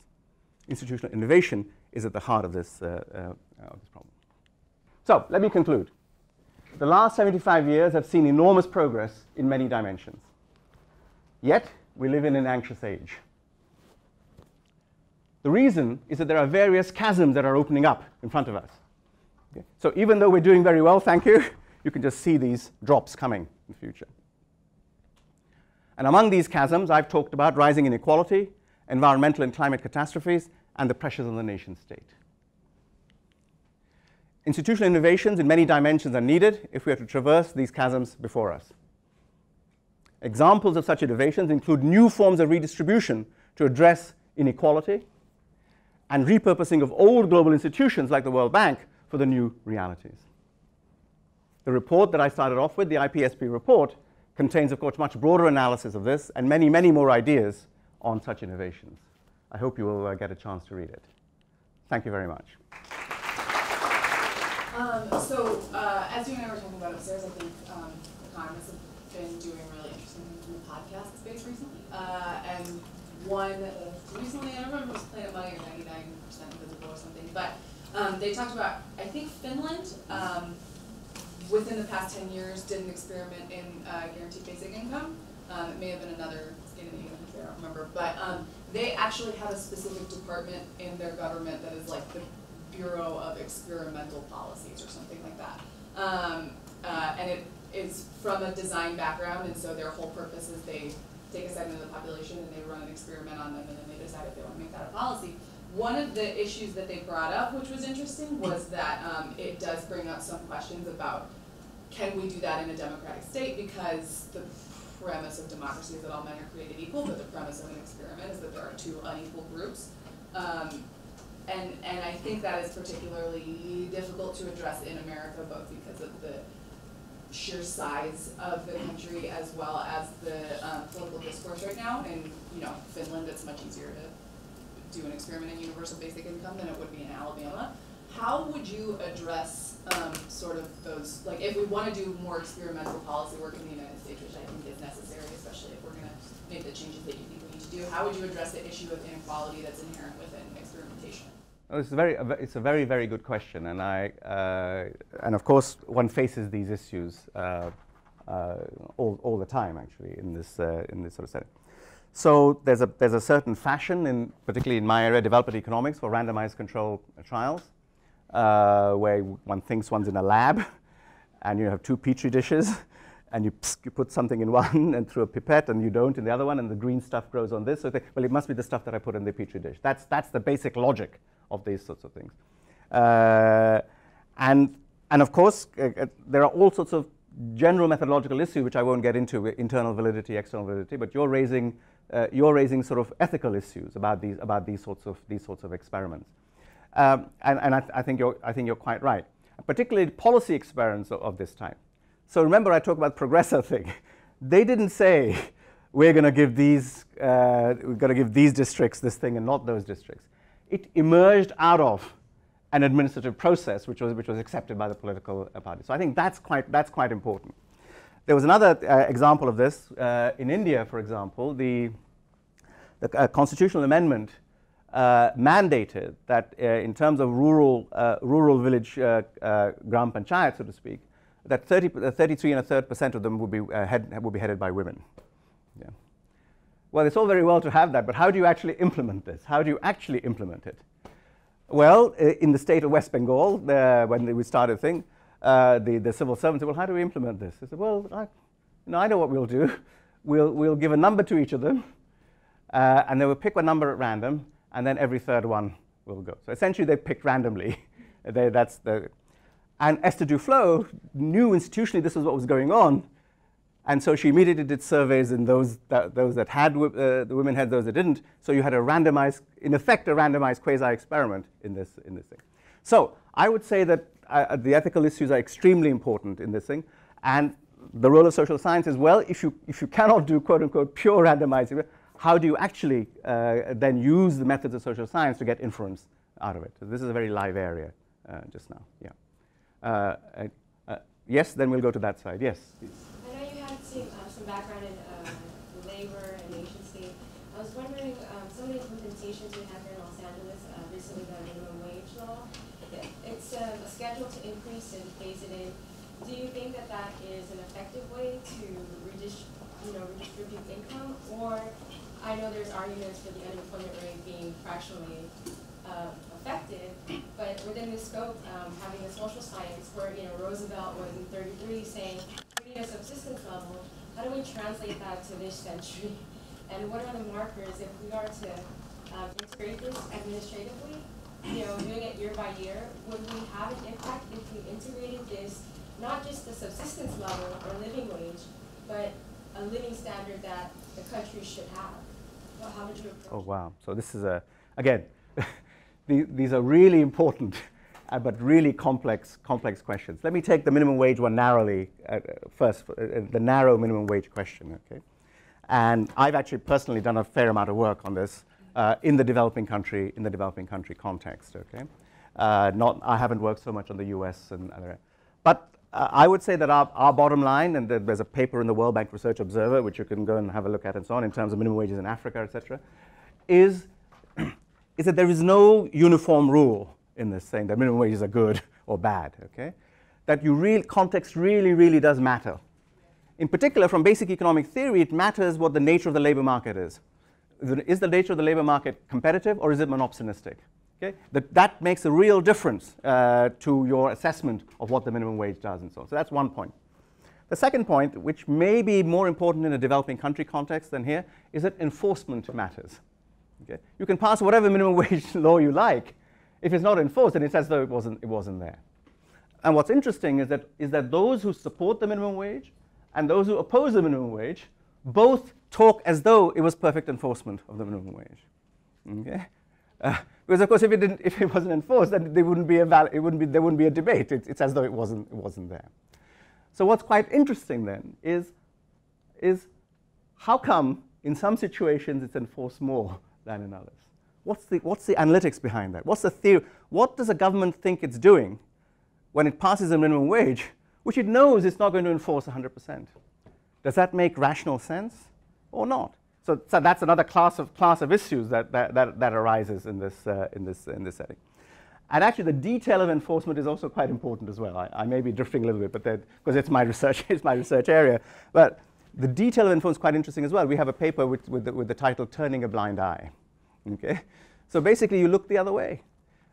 Institutional innovation is at the heart of this, uh, uh, of this problem. So let me conclude. The last 75 years have seen enormous progress in many dimensions. Yet, we live in an anxious age. The reason is that there are various chasms that are opening up in front of us. Okay? So even though we're doing very well, thank you, you can just see these drops coming in the future. And among these chasms, I've talked about rising inequality, environmental and climate catastrophes, and the pressures on the nation state. Institutional innovations in many dimensions are needed if we are to traverse these chasms before us. Examples of such innovations include new forms of redistribution to address inequality and repurposing of old global institutions like the World Bank for the new realities. The report that I started off with, the IPSP report, contains, of course, much broader analysis of this and many, many more ideas on such innovations. I hope you will uh, get a chance to read it. Thank you very much. Um, so, uh, as you and I were talking about upstairs, I think um, economists have been doing really interesting things in the podcast space recently. Uh, and one recently, I don't remember if it was Planet Money or 99% Invisible or something, but um, they talked about, I think Finland, um, within the past 10 years, did an experiment in uh, guaranteed basic income. Um, it may have been another Scandinavian country, I don't remember, but um, they actually have a specific department in their government that is like the Bureau of Experimental Policies or something like that. Um, uh, and it is from a design background, and so their whole purpose is they take a segment of the population and they run an experiment on them, and then they decide if they want to make that a policy. One of the issues that they brought up, which was interesting, was that um, it does bring up some questions about can we do that in a democratic state because the premise of democracy is that all men are created equal, but the premise of an experiment is that there are two unequal groups. Um, and, and I think that is particularly difficult to address in America, both because of the sheer size of the country as well as the um, political discourse right now. In you know Finland, it's much easier to do an experiment in universal basic income than it would be in Alabama. How would you address um, sort of those, like if we want to do more experimental policy work in the United States, which I think is necessary, especially if we're going to make the changes that you think we need to do, how would you address the issue of inequality that's inherent within Well, it's a very, it's a very, very good question, and I, uh, and of course, one faces these issues uh, uh, all, all the time, actually, in this, uh, in this sort of setting. So there's a, there's a certain fashion, in, particularly in my area, development economics, for randomized control trials, uh, where one thinks one's in a lab, and you have two petri dishes, and you, you put something in one and through a pipette, and you don't in the other one, and the green stuff grows on this. So they, well, it must be the stuff that I put in the petri dish. That's, that's the basic logic of these sorts of things. Uh, and, and of course, uh, uh, there are all sorts of general methodological issues, which I won't get into, internal validity, external validity, but you're raising, uh, you're raising sort of ethical issues about these, about these, sorts, of, these sorts of experiments. Um, and and I, th I, think you're, I think you're quite right, particularly policy experiments of, of this time. So remember I talked about Progresa thing. They didn't say, we're going to give these, uh, we're going to give these districts this thing and not those districts it emerged out of an administrative process which was, which was accepted by the political party. So I think that's quite, that's quite important. There was another uh, example of this. Uh, in India, for example, the, the uh, constitutional amendment uh, mandated that uh, in terms of rural, uh, rural village gram panchayat, so to speak, that 30, 33 and a third percent of them would be, head, would be headed by women. Well, it's all very well to have that, but how do you actually implement this? How do you actually implement it? Well, in the state of West Bengal, when we started the thing, uh, the, the civil servants said, well, how do we implement this? I said, well, I, you know, I know what we'll do. We'll, we'll give a number to each of them, uh, and they will pick a number at random, and then every third one will go. So essentially, they picked randomly. they, that's the, and Esther Duflo knew institutionally this was what was going on, And so she immediately did surveys in those that, those that had uh, the women had those that didn't. So you had a randomized, in effect, a randomized quasi-experiment in this in this thing. So I would say that uh, the ethical issues are extremely important in this thing, and the role of social science is well, if you if you cannot do quote unquote pure randomizing, how do you actually uh, then use the methods of social science to get inference out of it? So this is a very live area uh, just now. Yeah. Uh, uh, yes. Then we'll go to that side. Yes. Please some, uh, some background in uh, labor and nation state. I was wondering, um, some of the implementations we have here in Los Angeles, uh, recently the minimum wage law, it's uh, a schedule to increase and phase it in. Do you think that that is an effective way to you know, redistribute income? Or I know there's arguments for the unemployment rate being fractionally uh, effective, but within the scope, um, having a social science where, you know, Roosevelt was in 33 saying a subsistence level, how do we translate that to this century? And what are the markers if we are to um, integrate this administratively, you know, doing it year by year, would we have an impact if we integrated this, not just the subsistence level or living wage, but a living standard that the country should have? Well, how would you approach Oh, wow. So this is a, again, these are really important uh, but really complex, complex questions. Let me take the minimum wage one narrowly uh, first, uh, the narrow minimum wage question. Okay, and I've actually personally done a fair amount of work on this uh, in the developing country, in the developing country context. Okay, uh, not I haven't worked so much on the U.S. and other, but uh, I would say that our, our bottom line, and there's a paper in the World Bank Research Observer, which you can go and have a look at and so on, in terms of minimum wages in Africa, etc., is, is that there is no uniform rule in this saying that minimum wages are good or bad, okay? That you real context really, really does matter. In particular, from basic economic theory, it matters what the nature of the labor market is. Is the nature of the labor market competitive or is it monopsonistic? Okay? That, that makes a real difference uh, to your assessment of what the minimum wage does and so on. So that's one point. The second point, which may be more important in a developing country context than here, is that enforcement matters. Okay? You can pass whatever minimum wage law you like, if it's not enforced, then it's as though it wasn't, it wasn't there. And what's interesting is that, is that those who support the minimum wage and those who oppose the minimum wage both talk as though it was perfect enforcement of the minimum wage. Okay? Uh, because of course, if it, didn't, if it wasn't enforced, then there wouldn't be a it wouldn't be, there wouldn't be a debate. It, it's as though it wasn't, it wasn't there. So what's quite interesting then is, is how come in some situations it's enforced more than in others? What's the, what's the analytics behind that? What's the theory? What does a government think it's doing when it passes a minimum wage, which it knows it's not going to enforce 100%? Does that make rational sense or not? So, so that's another class of, class of issues that, that, that, that arises in this, uh, in, this, in this setting. And actually, the detail of enforcement is also quite important as well. I, I may be drifting a little bit, but because it's my research, it's my research area. But the detail of enforcement is quite interesting as well. We have a paper with, with, the, with the title "Turning a Blind Eye," Okay? So basically, you look the other way.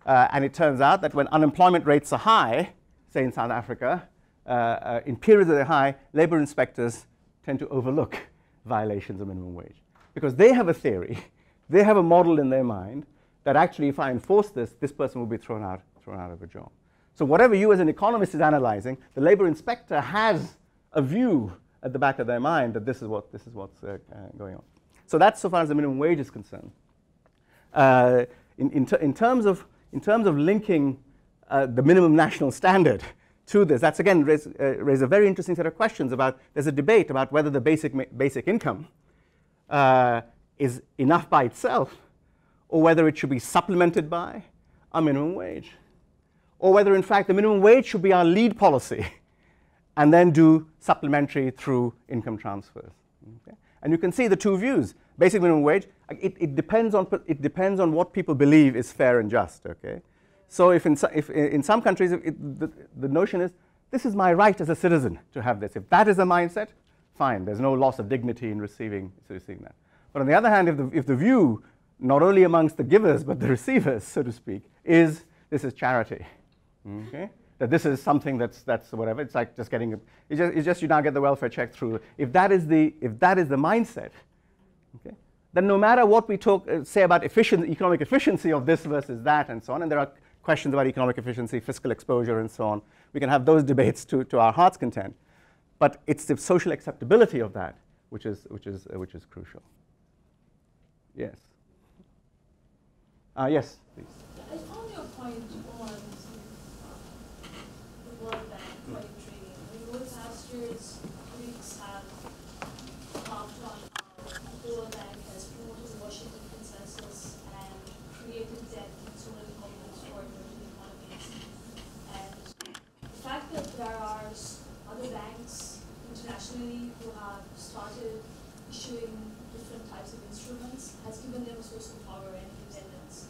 Uh, and it turns out that when unemployment rates are high, say in South Africa, uh, uh, in periods that they're high, labor inspectors tend to overlook violations of minimum wage. Because they have a theory, they have a model in their mind that actually, if I enforce this, this person will be thrown out, thrown out of a job. So whatever you as an economist is analyzing, the labor inspector has a view at the back of their mind that this is, what, this is what's uh, uh, going on. So that's so far as the minimum wage is concerned. Uh, in, in, in, terms of, in terms of linking uh, the minimum national standard to this, that's again raise, uh, raise, a very interesting set of questions about, there's a debate about whether the basic, basic income uh, is enough by itself or whether it should be supplemented by a minimum wage or whether in fact the minimum wage should be our lead policy and then do supplementary through income transfers. Okay? And you can see the two views basic minimum wage, it, it, depends on, it depends on what people believe is fair and just, okay? So if in, if in some countries, it, the, the notion is, this is my right as a citizen to have this. If that is the mindset, fine, there's no loss of dignity in receiving, receiving that. But on the other hand, if the, if the view, not only amongst the givers, but the receivers, so to speak, is this is charity, okay? That this is something that's, that's whatever, it's like just getting, it's just, it's just you now get the welfare check through. If that is the, if that is the mindset, Okay? Then no matter what we talk, uh, say about economic efficiency of this versus that and so on, and there are questions about economic efficiency, fiscal exposure, and so on. We can have those debates to, to our heart's content. but it's the social acceptability of that which is, which is, uh, which is crucial. Yes. Uh, yes, please found your point on the World Bank credit trading. In the past years, Greeks have harped on how the World Bank has promoted the Washington Consensus and created debt instrument problems for emerging economies. And the fact that there are other banks internationally who have started issuing different types of instruments has given them a source of power and independence.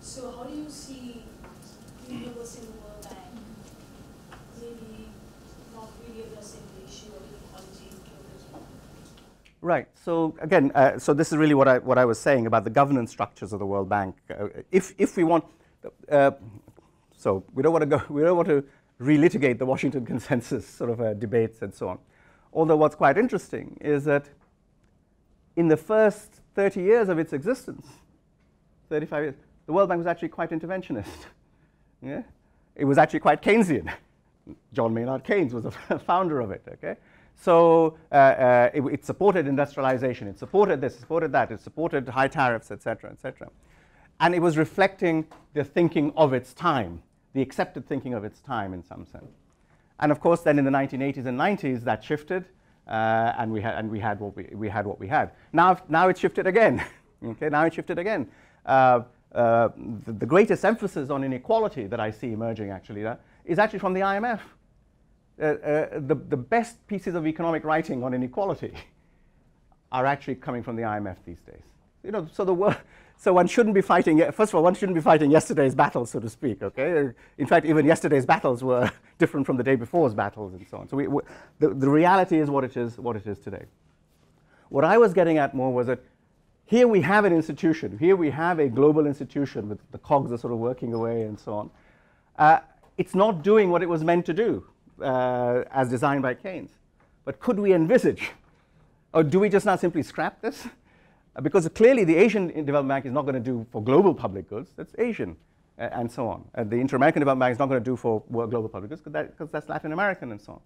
So how do you see in the World Bank maybe not really addressing the issue of inequality? Right. So again, uh, so this is really what I what I was saying about the governance structures of the World Bank. Uh, if if we want, uh, so we don't want to go, we don't want to relitigate the Washington Consensus sort of uh, debates and so on. Although what's quite interesting is that in the first 30 years of its existence, 35 years, the World Bank was actually quite interventionist. yeah? It was actually quite Keynesian. John Maynard Keynes was a founder of it. Okay? So uh, uh, it, it, supported industrialization, it supported this, it supported that, it supported high tariffs, et cetera, et cetera. And it was reflecting the thinking of its time, the accepted thinking of its time in some sense. And of course, then in the 1980s and 90s, that shifted, uh, and, we had, and we, had what we, we had what we had. Now, now it shifted again. okay, now it shifted again. Uh, uh, the, the, greatest emphasis on inequality that I see emerging actually uh, is actually from the IMF. Uh, uh, the, the best pieces of economic writing on inequality are actually coming from the IMF these days. You know, so the world, so one shouldn't be fighting, first of all, one shouldn't be fighting yesterday's battles, so to speak, okay? In fact, even yesterday's battles were different from the day before's battles and so on. So we, we, the, the reality is what it is, what it is today. What I was getting at more was that here we have an institution, here we have a global institution with the cogs are sort of working away and so on. Uh, it's not doing what it was meant to do uh, as designed by Keynes. But could we envisage, or do we just not simply scrap this? Uh, because clearly the Asian Development Bank is not going to do for global public goods, that's Asian, uh, and so on. Uh, the Inter-American Development Bank is not going to do for global public goods because that, that's Latin American and so on.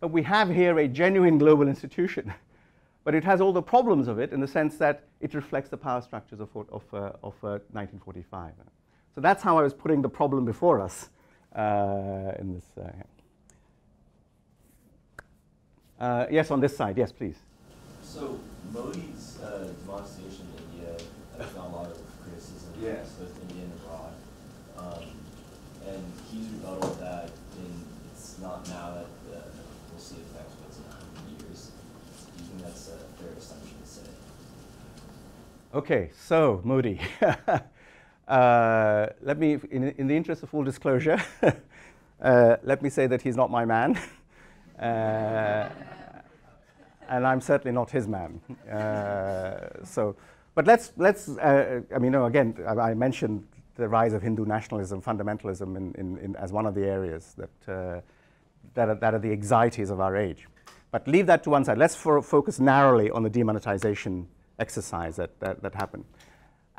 But we have here a genuine global institution. but it has all the problems of it in the sense that it reflects the power structures of, of, uh, of 1945. Uh, so that's how I was putting the problem before us in this. yes, on this side. Yes, please. So Modi's uh, demonetization in India has gotten a lot of criticism, yes. both India and abroad. Um, and he's rebutted that in, it's not now that uh, we'll see effects, but it's in 100 years. Do you think that's a fair assumption to say? Okay, so Modi. uh, let me, in, in, the interest of full disclosure, uh, let me say that he's not my man. And I'm certainly not his man. Uh, so, but let's let's. Uh, I mean, know, again, I, I, mentioned the rise of Hindu nationalism, fundamentalism, in, in, in as one of the areas that uh, that, are, that are the anxieties of our age. But leave that to one side. Let's for, focus narrowly on the demonetization exercise that that, that happened.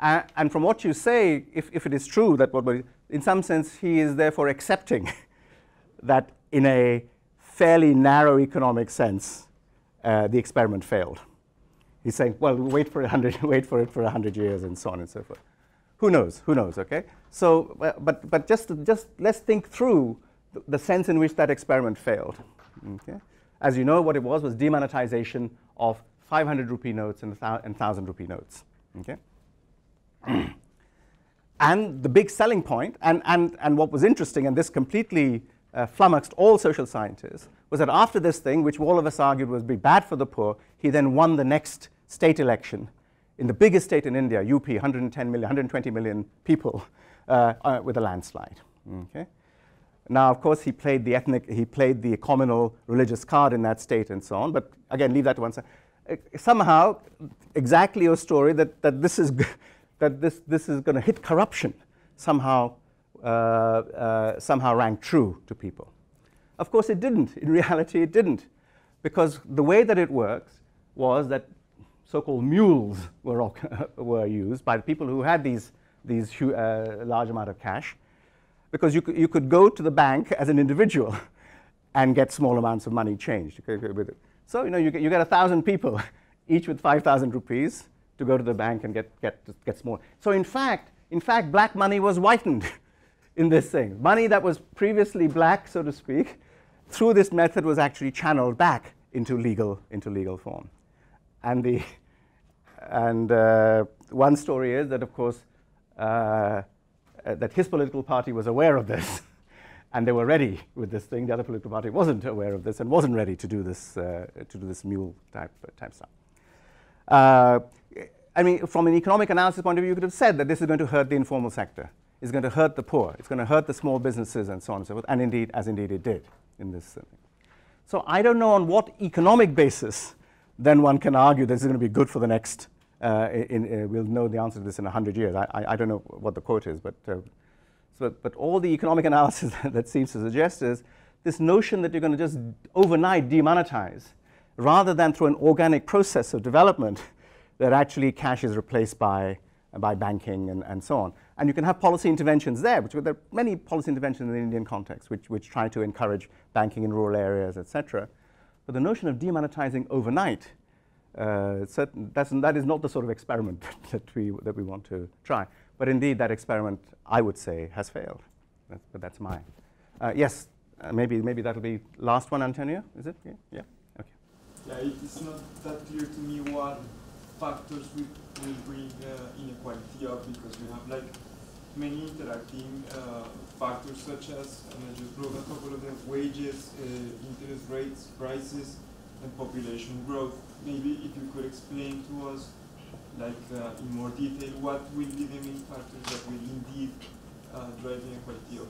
And from what you say, if, if it is true that what, in some sense, he is therefore accepting that in a fairly narrow economic sense, uh, the experiment failed. He's saying, well, wait for, 100, wait for it for 100 years and so on and so forth. Who knows? Who knows, okay? So, but, but just, just let's think through the, sense in which that experiment failed. Okay? As you know, what it was was demonetization of 500 rupee notes and 1,000 rupee notes. Okay? and the big selling point, and, and, and what was interesting, and this completely uh, flummoxed all social scientists, was that after this thing, which all of us argued would be bad for the poor, he then won the next state election in the biggest state in India, UP, 110 million, 120 million people, uh, uh, with a landslide. Okay? Now, of course, he played the ethnic, he played the communal religious card in that state and so on, but again, leave that to one side. Uh, somehow, exactly your story that, that this is, that this, this is going to hit corruption somehow, uh, uh, somehow rang true to people. Of course, it didn't. In reality, it didn't. Because the way that it works was that so called mules were, were used by the people who had these, these uh, large amount of cash. Because you could, you could go to the bank as an individual and get small amounts of money changed. So you know you get, you get a thousand people, each with 5,000 rupees, to go to the bank and get, get, get small. So in fact, in fact, black money was whitened in this thing. Money that was previously black, so to speak, through this method was actually channeled back into legal, into legal form. And, the, and uh, one story is that, of course, uh, that his political party was aware of this and they were ready with this thing. The other political party wasn't aware of this and wasn't ready to do this, uh, to do this mule type, type stuff. Uh, I mean, from an economic analysis point of view, you could have said that this is going to hurt the informal sector. It's going to hurt the poor. It's going to hurt the small businesses and so on and so forth. And indeed, as indeed it did in this setting. So I don't know on what economic basis then one can argue this is going to be good for the next, uh, in, uh, we'll know the answer to this in 100 years. I, I, I don't know what the quote is, but, uh, so, but all the economic analysis that seems to suggest is this notion that you're going to just overnight demonetize rather than through an organic process of development that actually cash is replaced by, by banking and, and so on. And you can have policy interventions there, which there are many policy interventions in the Indian context, which, which try to encourage banking in rural areas, etc. But the notion of demonetizing overnight, uh, certain, that's, that is not the sort of experiment that we, that we want to try. But indeed, that experiment, I would say, has failed. That's, but that's my. Uh, yes, uh, maybe, maybe that'll be last one, Antonio, is it? Yeah, yeah. okay. Yeah, it's not that clear to me what factors will, will bring uh, inequality up because we have like many interacting uh, factors such as, and I just wrote a couple of them, wages, uh, interest rates, prices, and population growth. Maybe if you could explain to us, like uh, in more detail, what will be the main factors that will indeed uh, drive inequality up?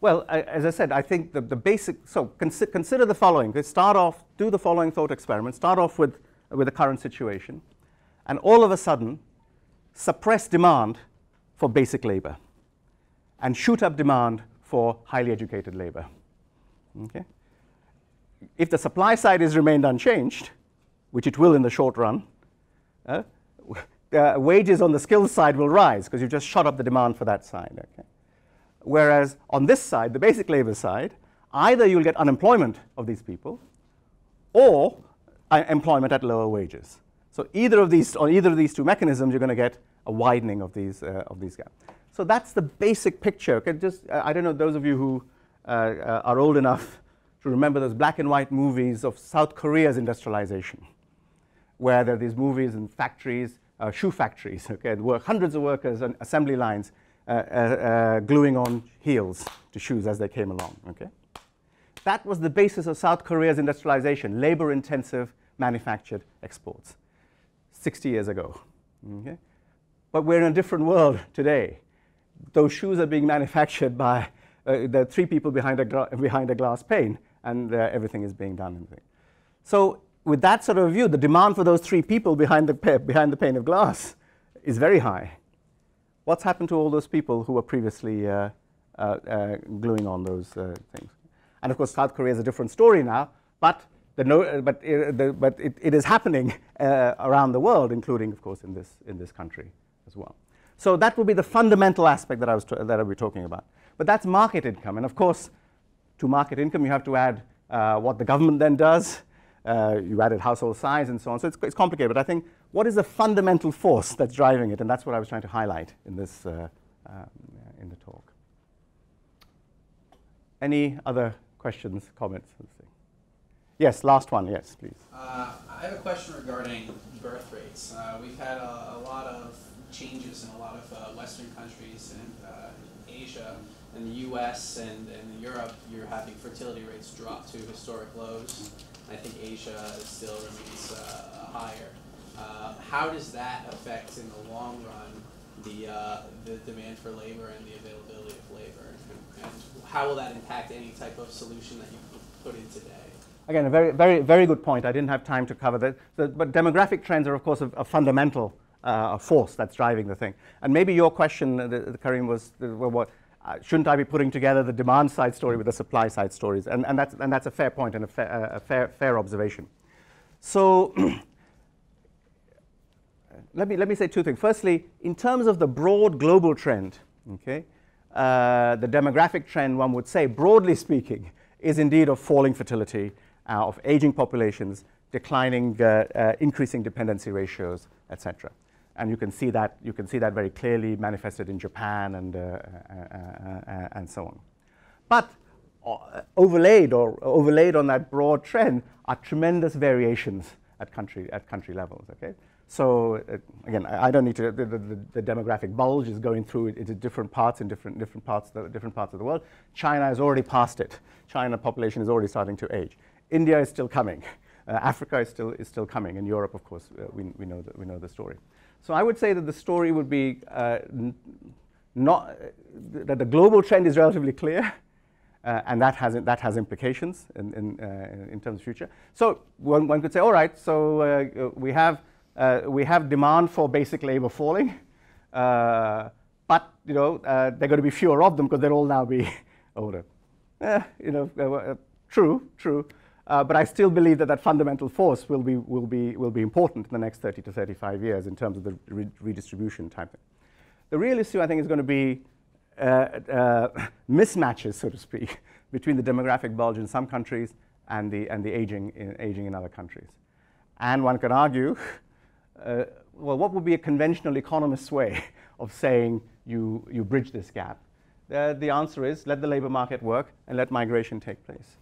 Well, I, as I said, I think the, the basic, so consi consider the following. Start off, do the following thought experiment. Start off with, with the current situation, and all of a sudden, suppress demand for basic labor and shoot up demand for highly educated labor. Okay? If the supply side is remained unchanged, which it will in the short run, uh, uh, wages on the skills side will rise because you've just shot up the demand for that side. Okay? Whereas on this side, the basic labor side, either you'll get unemployment of these people or uh, employment at lower wages. So either of these, on either of these two mechanisms, you're going to get a widening of these, uh, of these gaps. So that's the basic picture. Okay, just, uh, I don't know, those of you who uh, uh, are old enough to remember those black and white movies of South Korea's industrialization, where there are these movies in factories, uh, shoe factories, okay, were hundreds of workers on assembly lines uh, gluing on heels to shoes as they came along, okay? That was the basis of South Korea's industrialization, labor-intensive manufactured exports, 60 years ago, okay? But we're in a different world today. Those shoes are being manufactured by uh, the three people behind a, behind a glass pane, and uh, everything is being done. So, with that sort of view, the demand for those three people behind the, behind the pane of glass is very high. What's happened to all those people who were previously uh, uh, uh gluing on those uh, things? And of course, South Korea is a different story now, but the no, but, it, the, but it, it is happening uh, around the world, including, of course, in this, in this country as well. So that would be the fundamental aspect that I was that I'll be talking about. But that's market income, and of course, to market income, you have to add uh, what the government then does. Uh, you added household size and so on. So it's, it's complicated. But I think what is the fundamental force that's driving it, and that's what I was trying to highlight in this uh, um, in the talk. Any other questions, comments? Yes, last one. Yes, please. Uh, I have a question regarding birth rates. Uh, we've had a, a lot of changes in a lot of uh, Western countries and uh, Asia. In the U.S. and, in Europe, you're having fertility rates drop to historic lows. I think Asia still remains uh, higher. Uh, how does that affect, in the long run, the the demand for labor and the availability of labor, and, and how will that impact any type of solution that you put in today? Again, a very, very, very good point. I didn't have time to cover that. So, but demographic trends are, of course, a, a fundamental uh, force that's driving the thing. And maybe your question, uh, the, the Karim, was well, what, uh, shouldn't I be putting together the demand side story with the supply side stories? And, and, that's, and that's a fair point and a fair, uh, a fair, fair observation. So let, me, let me say two things. Firstly, in terms of the broad global trend, okay, uh, the demographic trend, one would say, broadly speaking, is indeed of falling fertility, uh, of aging populations, declining, uh, uh, increasing dependency ratios, etc. And you can see that you can see that very clearly manifested in Japan and uh, uh, and so on. But overlaid or overlaid on that broad trend are tremendous variations at country at country levels. Okay. So uh, again, I, I, don't need to. The, the, the, demographic bulge is going through into different parts in different different parts the different parts of the world. China has already passed it. China population is already starting to age. India is still coming. Uh, Africa is still is still coming. In Europe, of course, uh, we we know the, we know the story. So I would say that the story would be uh, not that the global trend is relatively clear. Uh, and that has, that has implications in, in, uh, in terms of future. So one, one could say, all right, so uh, we have uh, we have demand for basic labor falling, uh, but you know uh, there are going to be fewer of them because they'll all now be older. Eh, you know, uh, uh, true, true. Uh, but I still believe that that fundamental force will be, will, be, will be important in the next 30 to 35 years in terms of the re redistribution type thing. The real issue, I think, is going to be mismatches, so to speak, between the demographic bulge in some countries and the, and the aging, in, aging in other countries. And one can argue uh, well, what would be a conventional economist's way of saying you, you bridge this gap? Uh, the answer is let the labor market work and let migration take place.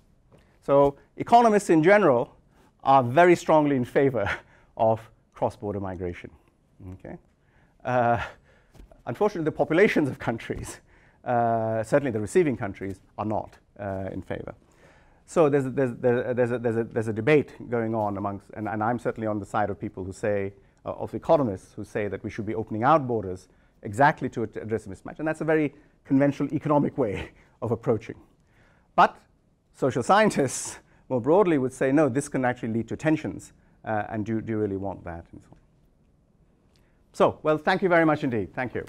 So economists in general are very strongly in favor of cross-border migration. Okay? Uh, unfortunately, the populations of countries, uh, certainly the receiving countries, are not uh, in favor. So there's a, there's, there's, a, there's, a, there's a debate going on amongst, and, and I'm certainly on the side of people who say uh, of economists who say that we should be opening out borders exactly to address a mismatch. And that's a very conventional economic way of approaching. But social scientists more broadly would say, no, this can actually lead to tensions, uh, and do, do you really want that? And so, on. so, well, thank you very much indeed. Thank you.